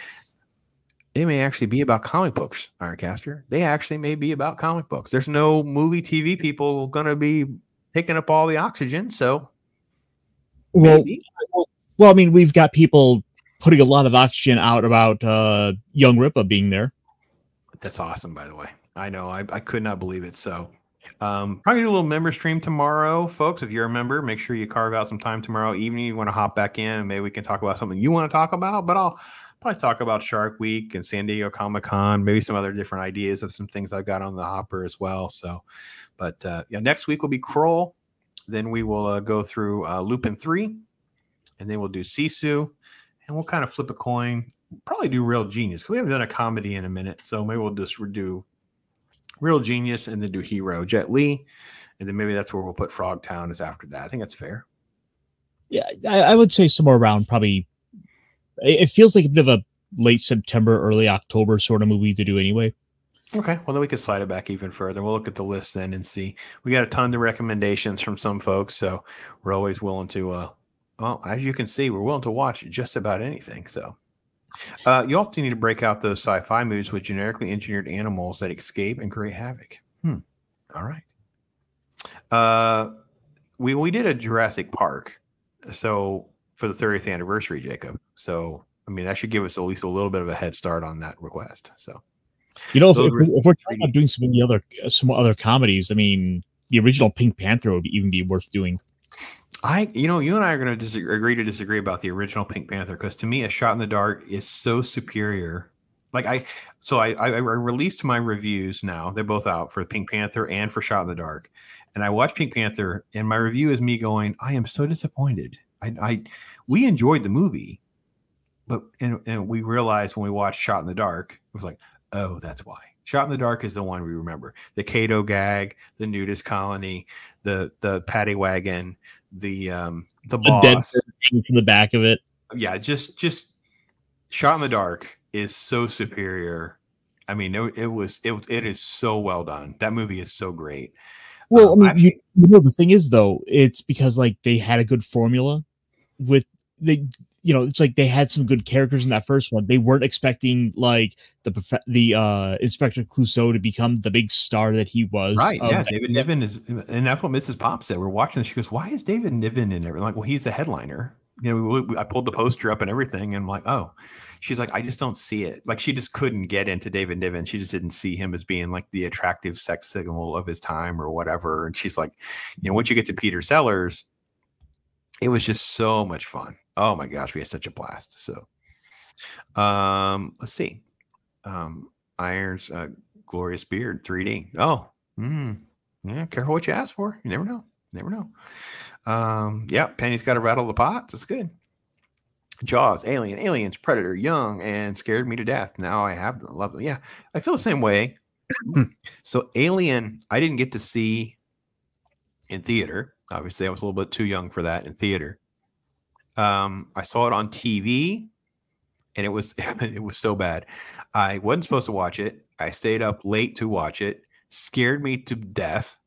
They may actually be about comic books, Ironcaster. They actually may be about comic books. There's no movie, TV people going to be picking up all the oxygen. So Well, maybe. well, I mean, we've got people putting a lot of oxygen out about uh, young Ripa being there. That's awesome, by the way. I know. I, I could not believe it. So, um, probably do a little member stream tomorrow, folks. If you're a member, make sure you carve out some time tomorrow evening. You want to hop back in, maybe we can talk about something you want to talk about. But I'll probably talk about Shark Week and San Diego Comic Con, maybe some other different ideas of some things I've got on the hopper as well. So, but uh, yeah, next week will be Krull. Then we will uh, go through uh, Lupin three, and then we'll do Sisu, and we'll kind of flip a coin. Probably do Real Genius because we haven't done a comedy in a minute. So maybe we'll just do Real Genius and then do Hero Jet Li, and then maybe that's where we'll put Frog Town is after that. I think that's fair. Yeah, I, I would say somewhere around probably. It it feels like a bit of a late September, early October sort of movie to do anyway. Okay, well then we could slide it back even further. We'll look at the list then and see. We got a ton of recommendations from some folks, so we're always willing to. uh Well, as you can see, we're willing to watch just about anything. So, uh you also need to break out those sci-fi movies with generically engineered animals that escape and create havoc. Hmm. All right. Uh, we we did a Jurassic Park, so for the 30th anniversary, Jacob. So I mean, that should give us at least a little bit of a head start on that request. So. You know, if, if, were we're- if we're talking about doing some of the other some other comedies, I mean, the original Pink Panther would even be worth doing. I, you know, you and I are going to disagree, agree to disagree about the original Pink Panther because to me, A Shot in the Dark is so superior. Like I, so I, I, I released my reviews now. They're both out for Pink Panther and for Shot in the Dark. And I watched Pink Panther, and my review is me going, I am so disappointed. I, I we enjoyed the movie, but and, and we realized when we watched Shot in the Dark, it was like, oh, that's why. Shot in the Dark is the one we remember. The Cato gag, the nudist colony, the the paddy wagon, the um the The boss. bird from the back of it. Yeah, just just Shot in the Dark is so superior. I mean, it, it was it it is so well done. That movie is so great. Well, I Um, mean, you, you know, the thing is though, it's because like they had a good formula with they, you know, it's like they had some good characters in that first one. They weren't expecting like the prof- the uh Inspector Clouseau to become the big star that he was. Right. Yeah. David Niven is, and that's what Mrs. Pop said. We're watching this. She goes, Why is David Niven in there? I'm like, well, he's the headliner. You know, we, we- I pulled the poster up and everything. And I'm like, oh, she's like, I just don't see it. Like, she just couldn't get into David Niven. She just didn't see him as being like the attractive sex signal of his time or whatever. And she's like, you know, once you get to Peter Sellers, it was just so much fun. Oh my gosh, we had such a blast. So, um, let's see. Um, Irons, uh, Glorious Beard 3D. Oh, mm, yeah. Careful what you ask for. You never know. Never know. Um, yeah. Penny's got to rattle the pots. That's good. Jaws, Alien, Aliens, Predator, Young, and scared me to death. Now I have them. Love them. Yeah, I feel the same way. so Alien, I didn't get to see in theater. Obviously, I was a little bit too young for that in theater. Um, I saw it on TV, and it was it was so bad. I wasn't supposed to watch it. I stayed up late to watch it. Scared me to death.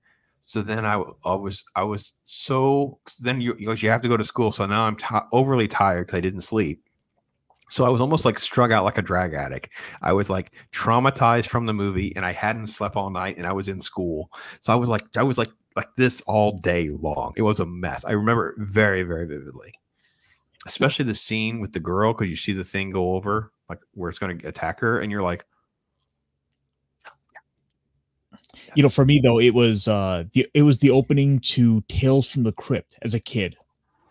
So then I, I was I was so then you you have to go to school. So now I'm ti overly tired because I didn't sleep. So I was almost like strung out like a drag addict. I was like traumatized from the movie and I hadn't slept all night and I was in school. So I was like I was like like this all day long. It was a mess. I remember it very very vividly. Especially the scene with the girl cuz you see the thing go over like where it's going to attack her and you're like You know, for me though, it was uh the it was the opening to Tales from the Crypt as a kid.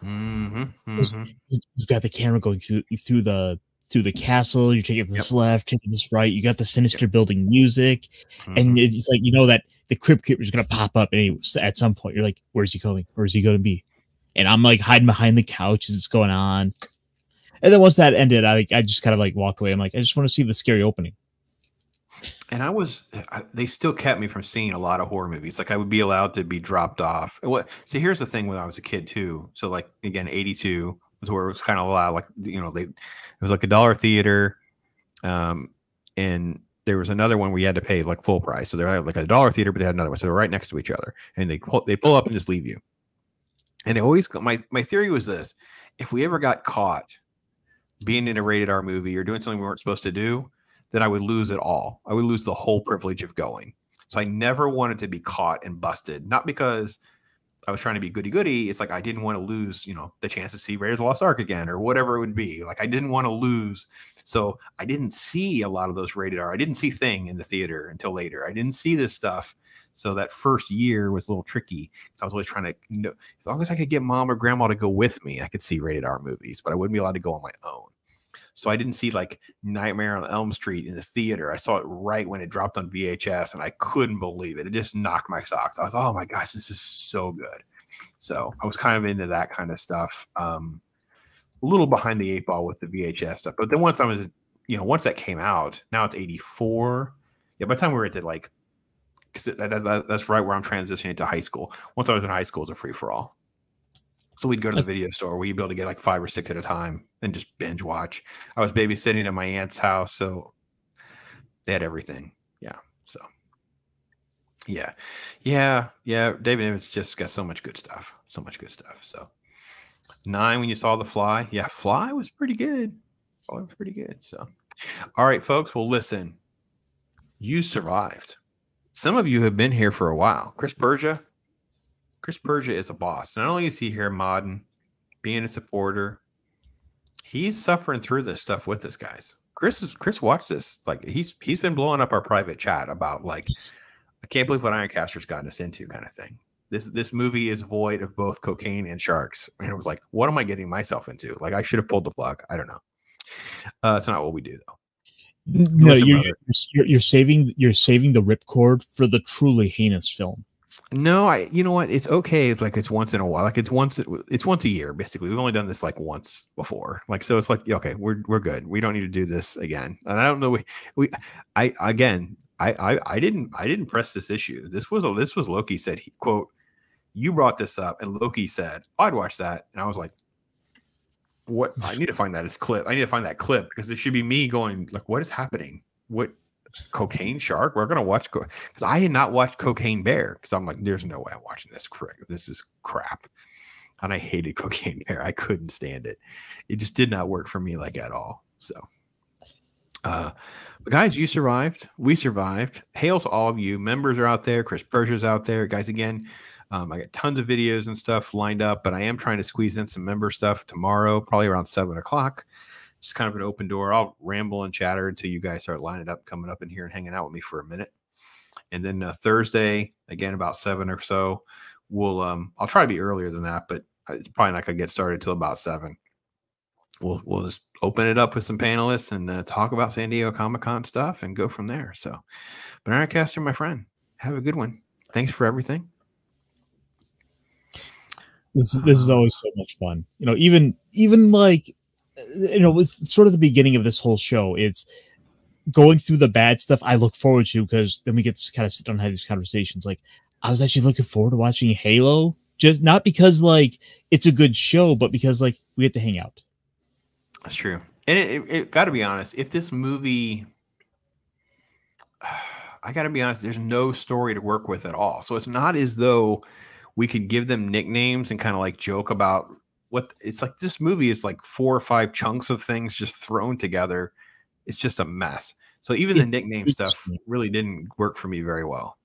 mhm, Those- mhm. You- You've got the camera going through through the through the castle. You're taking this left, taking this right. You got the sinister building music, and mhm. it's like you know that the crypt keeper is gonna pop up any at some point. You're like, where's he going? Where's he gonna be? And I'm like hiding behind the couch as it's going on. And then once that ended, I I just kind of like walk away. I'm like, I just want to see the scary opening. and I was I, they still kept me from seeing a lot of horror movies. Like I would be allowed to be dropped off. What? See, here's the thing when I was a kid too. So like again, 82 was where it was kind of allowed. Like you know, they it was like a dollar theater, um, and there was another one where you had to pay like full price. So they're like a dollar theater, but they had another one. So they're right next to each other, and they pull, they pull up and just leave you. And it always my my theory was this: if we ever got caught being in a rated R movie or doing something we weren't supposed to do, then I would lose it all. I would lose the whole privilege of going. So I never wanted to be caught and busted, not because I was trying to be goody goody. It's like I didn't want to lose, you know, the chance to see Raiders of the Lost Ark again or whatever it would be. Like I didn't want to lose. So I didn't see a lot of those rated R. I didn't see Thing in the theater until later. I didn't see this stuff. So that first year was a little tricky. because I was always trying to, you know, as long as I could get mom or grandma to go with me, I could see rated R movies, but I wouldn't be allowed to go on my own. So I didn't see like Nightmare on Elm Street in the theater. I saw it right when it dropped on VHS and I couldn't believe it. It just knocked my socks. I was, oh my gosh, this is so good. So I was kind of into that kind of stuff. Um, a little behind the eight ball with the VHS stuff. But then once I was, you know, once that came out, now it's 84. Yeah, by the time we were at the like, because that, that, that- that's right where I'm transitioning to high school. Once I was in high school, it was a free for all. So we'd go to the video store you'd be able to get like five or six at a time and just binge watch. I was babysitting at my aunt's house, so they had everything. Yeah. So yeah. Yeah. Yeah. David Evans just got so much good stuff. So much good stuff. So nine when you saw the fly. Yeah, fly was pretty good. Fly was pretty good. So all right, folks. Well, listen. You survived. Some of you have been here for a while. Chris Persia. Chris Persia is a boss. Not only is he here modding, being a supporter, he's suffering through this stuff with us guys. Chris is Chris watched this. Like he's he's been blowing up our private chat about like I can't believe what Ironcaster's gotten us into kind of thing. This this movie is void of both cocaine and sharks. And it was like, what am I getting myself into? Like I should have pulled the plug. I don't know. Uh it's not what we do though. No, you're, you're you're saving you're saving the ripcord for the truly heinous film. No, I. You know what? It's okay. It's like it's once in a while. Like it's once. It's once a year. Basically, we've only done this like once before. Like so, it's like okay, we're we're good. We don't need to do this again. And I don't know. We we. I again. I I I didn't I didn't press this issue. This was a this was Loki said he quote. You brought this up, and Loki said I'd watch that, and I was like, what? I need to find that clip. I need to find that clip because it should be me going like, what is happening? What cocaine shark. We're gonna watch because I had not watched Cocaine Bear because I'm like, there's no way I'm watching this. Correct, this is crap, and I hated Cocaine Bear. I couldn't stand it. It just did not work for me like at all. So, uh, but guys, you survived. We survived. Hail to all of you. Members are out there. Chris Persia's out there. Guys, again, um, I got tons of videos and stuff lined up, but I am trying to squeeze in some member stuff tomorrow, probably around seven o'clock just kind of an open door. I'll ramble and chatter until you guys start lining up, coming up in here and hanging out with me for a minute. And then uh, Thursday, again about seven or so, we'll um I'll try to be earlier than that, but it's probably not gonna get started till about seven. We'll we'll just open it up with some panelists and uh, talk about San Diego Comic Con stuff and go from there. So, Ironcaster, my friend, have a good one. Thanks for everything. This this is uh-huh. always so much fun. You know, even even like you know, with sort of the beginning of this whole show, it's going through the bad stuff I look forward to because then we get to kind of sit down and have these conversations. Like I was actually looking forward to watching Halo, just not because like it's a good show, but because like we get to hang out. That's true. And it, it, it got to be honest, if this movie, I got to be honest, there's no story to work with at all. So it's not as though we could give them nicknames and kind of like joke about what it's like. This movie is like four or five chunks of things just thrown together. It's just a mess. So even the nickname stuff really didn't work for me very well.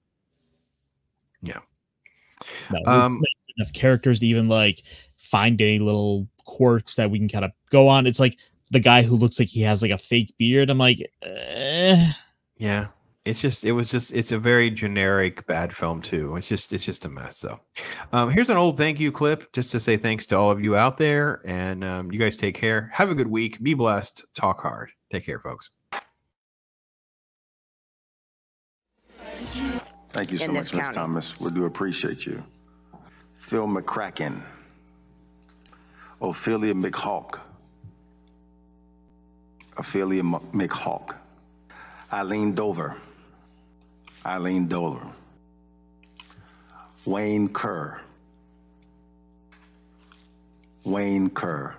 No, Um, enough characters to even like find any little quirks that we can kind of go on. It's like the guy who looks like he has like a fake beard. I'm like, eh. Yeah. It's just it was just it's a very generic bad film too. It's just it's just a mess. So um here's an old thank you clip just to say thanks to all of you out there and um, you guys take care. Have a good week. Be blessed. Talk hard. Take care, folks. Thank you so much, this Ms. Thomas. We do appreciate you. Phil McCracken. Ophelia McHawk. Ophelia M- McHawk. Eileen Dover. Eileen Dover. Wayne Kerr. Wayne Kerr.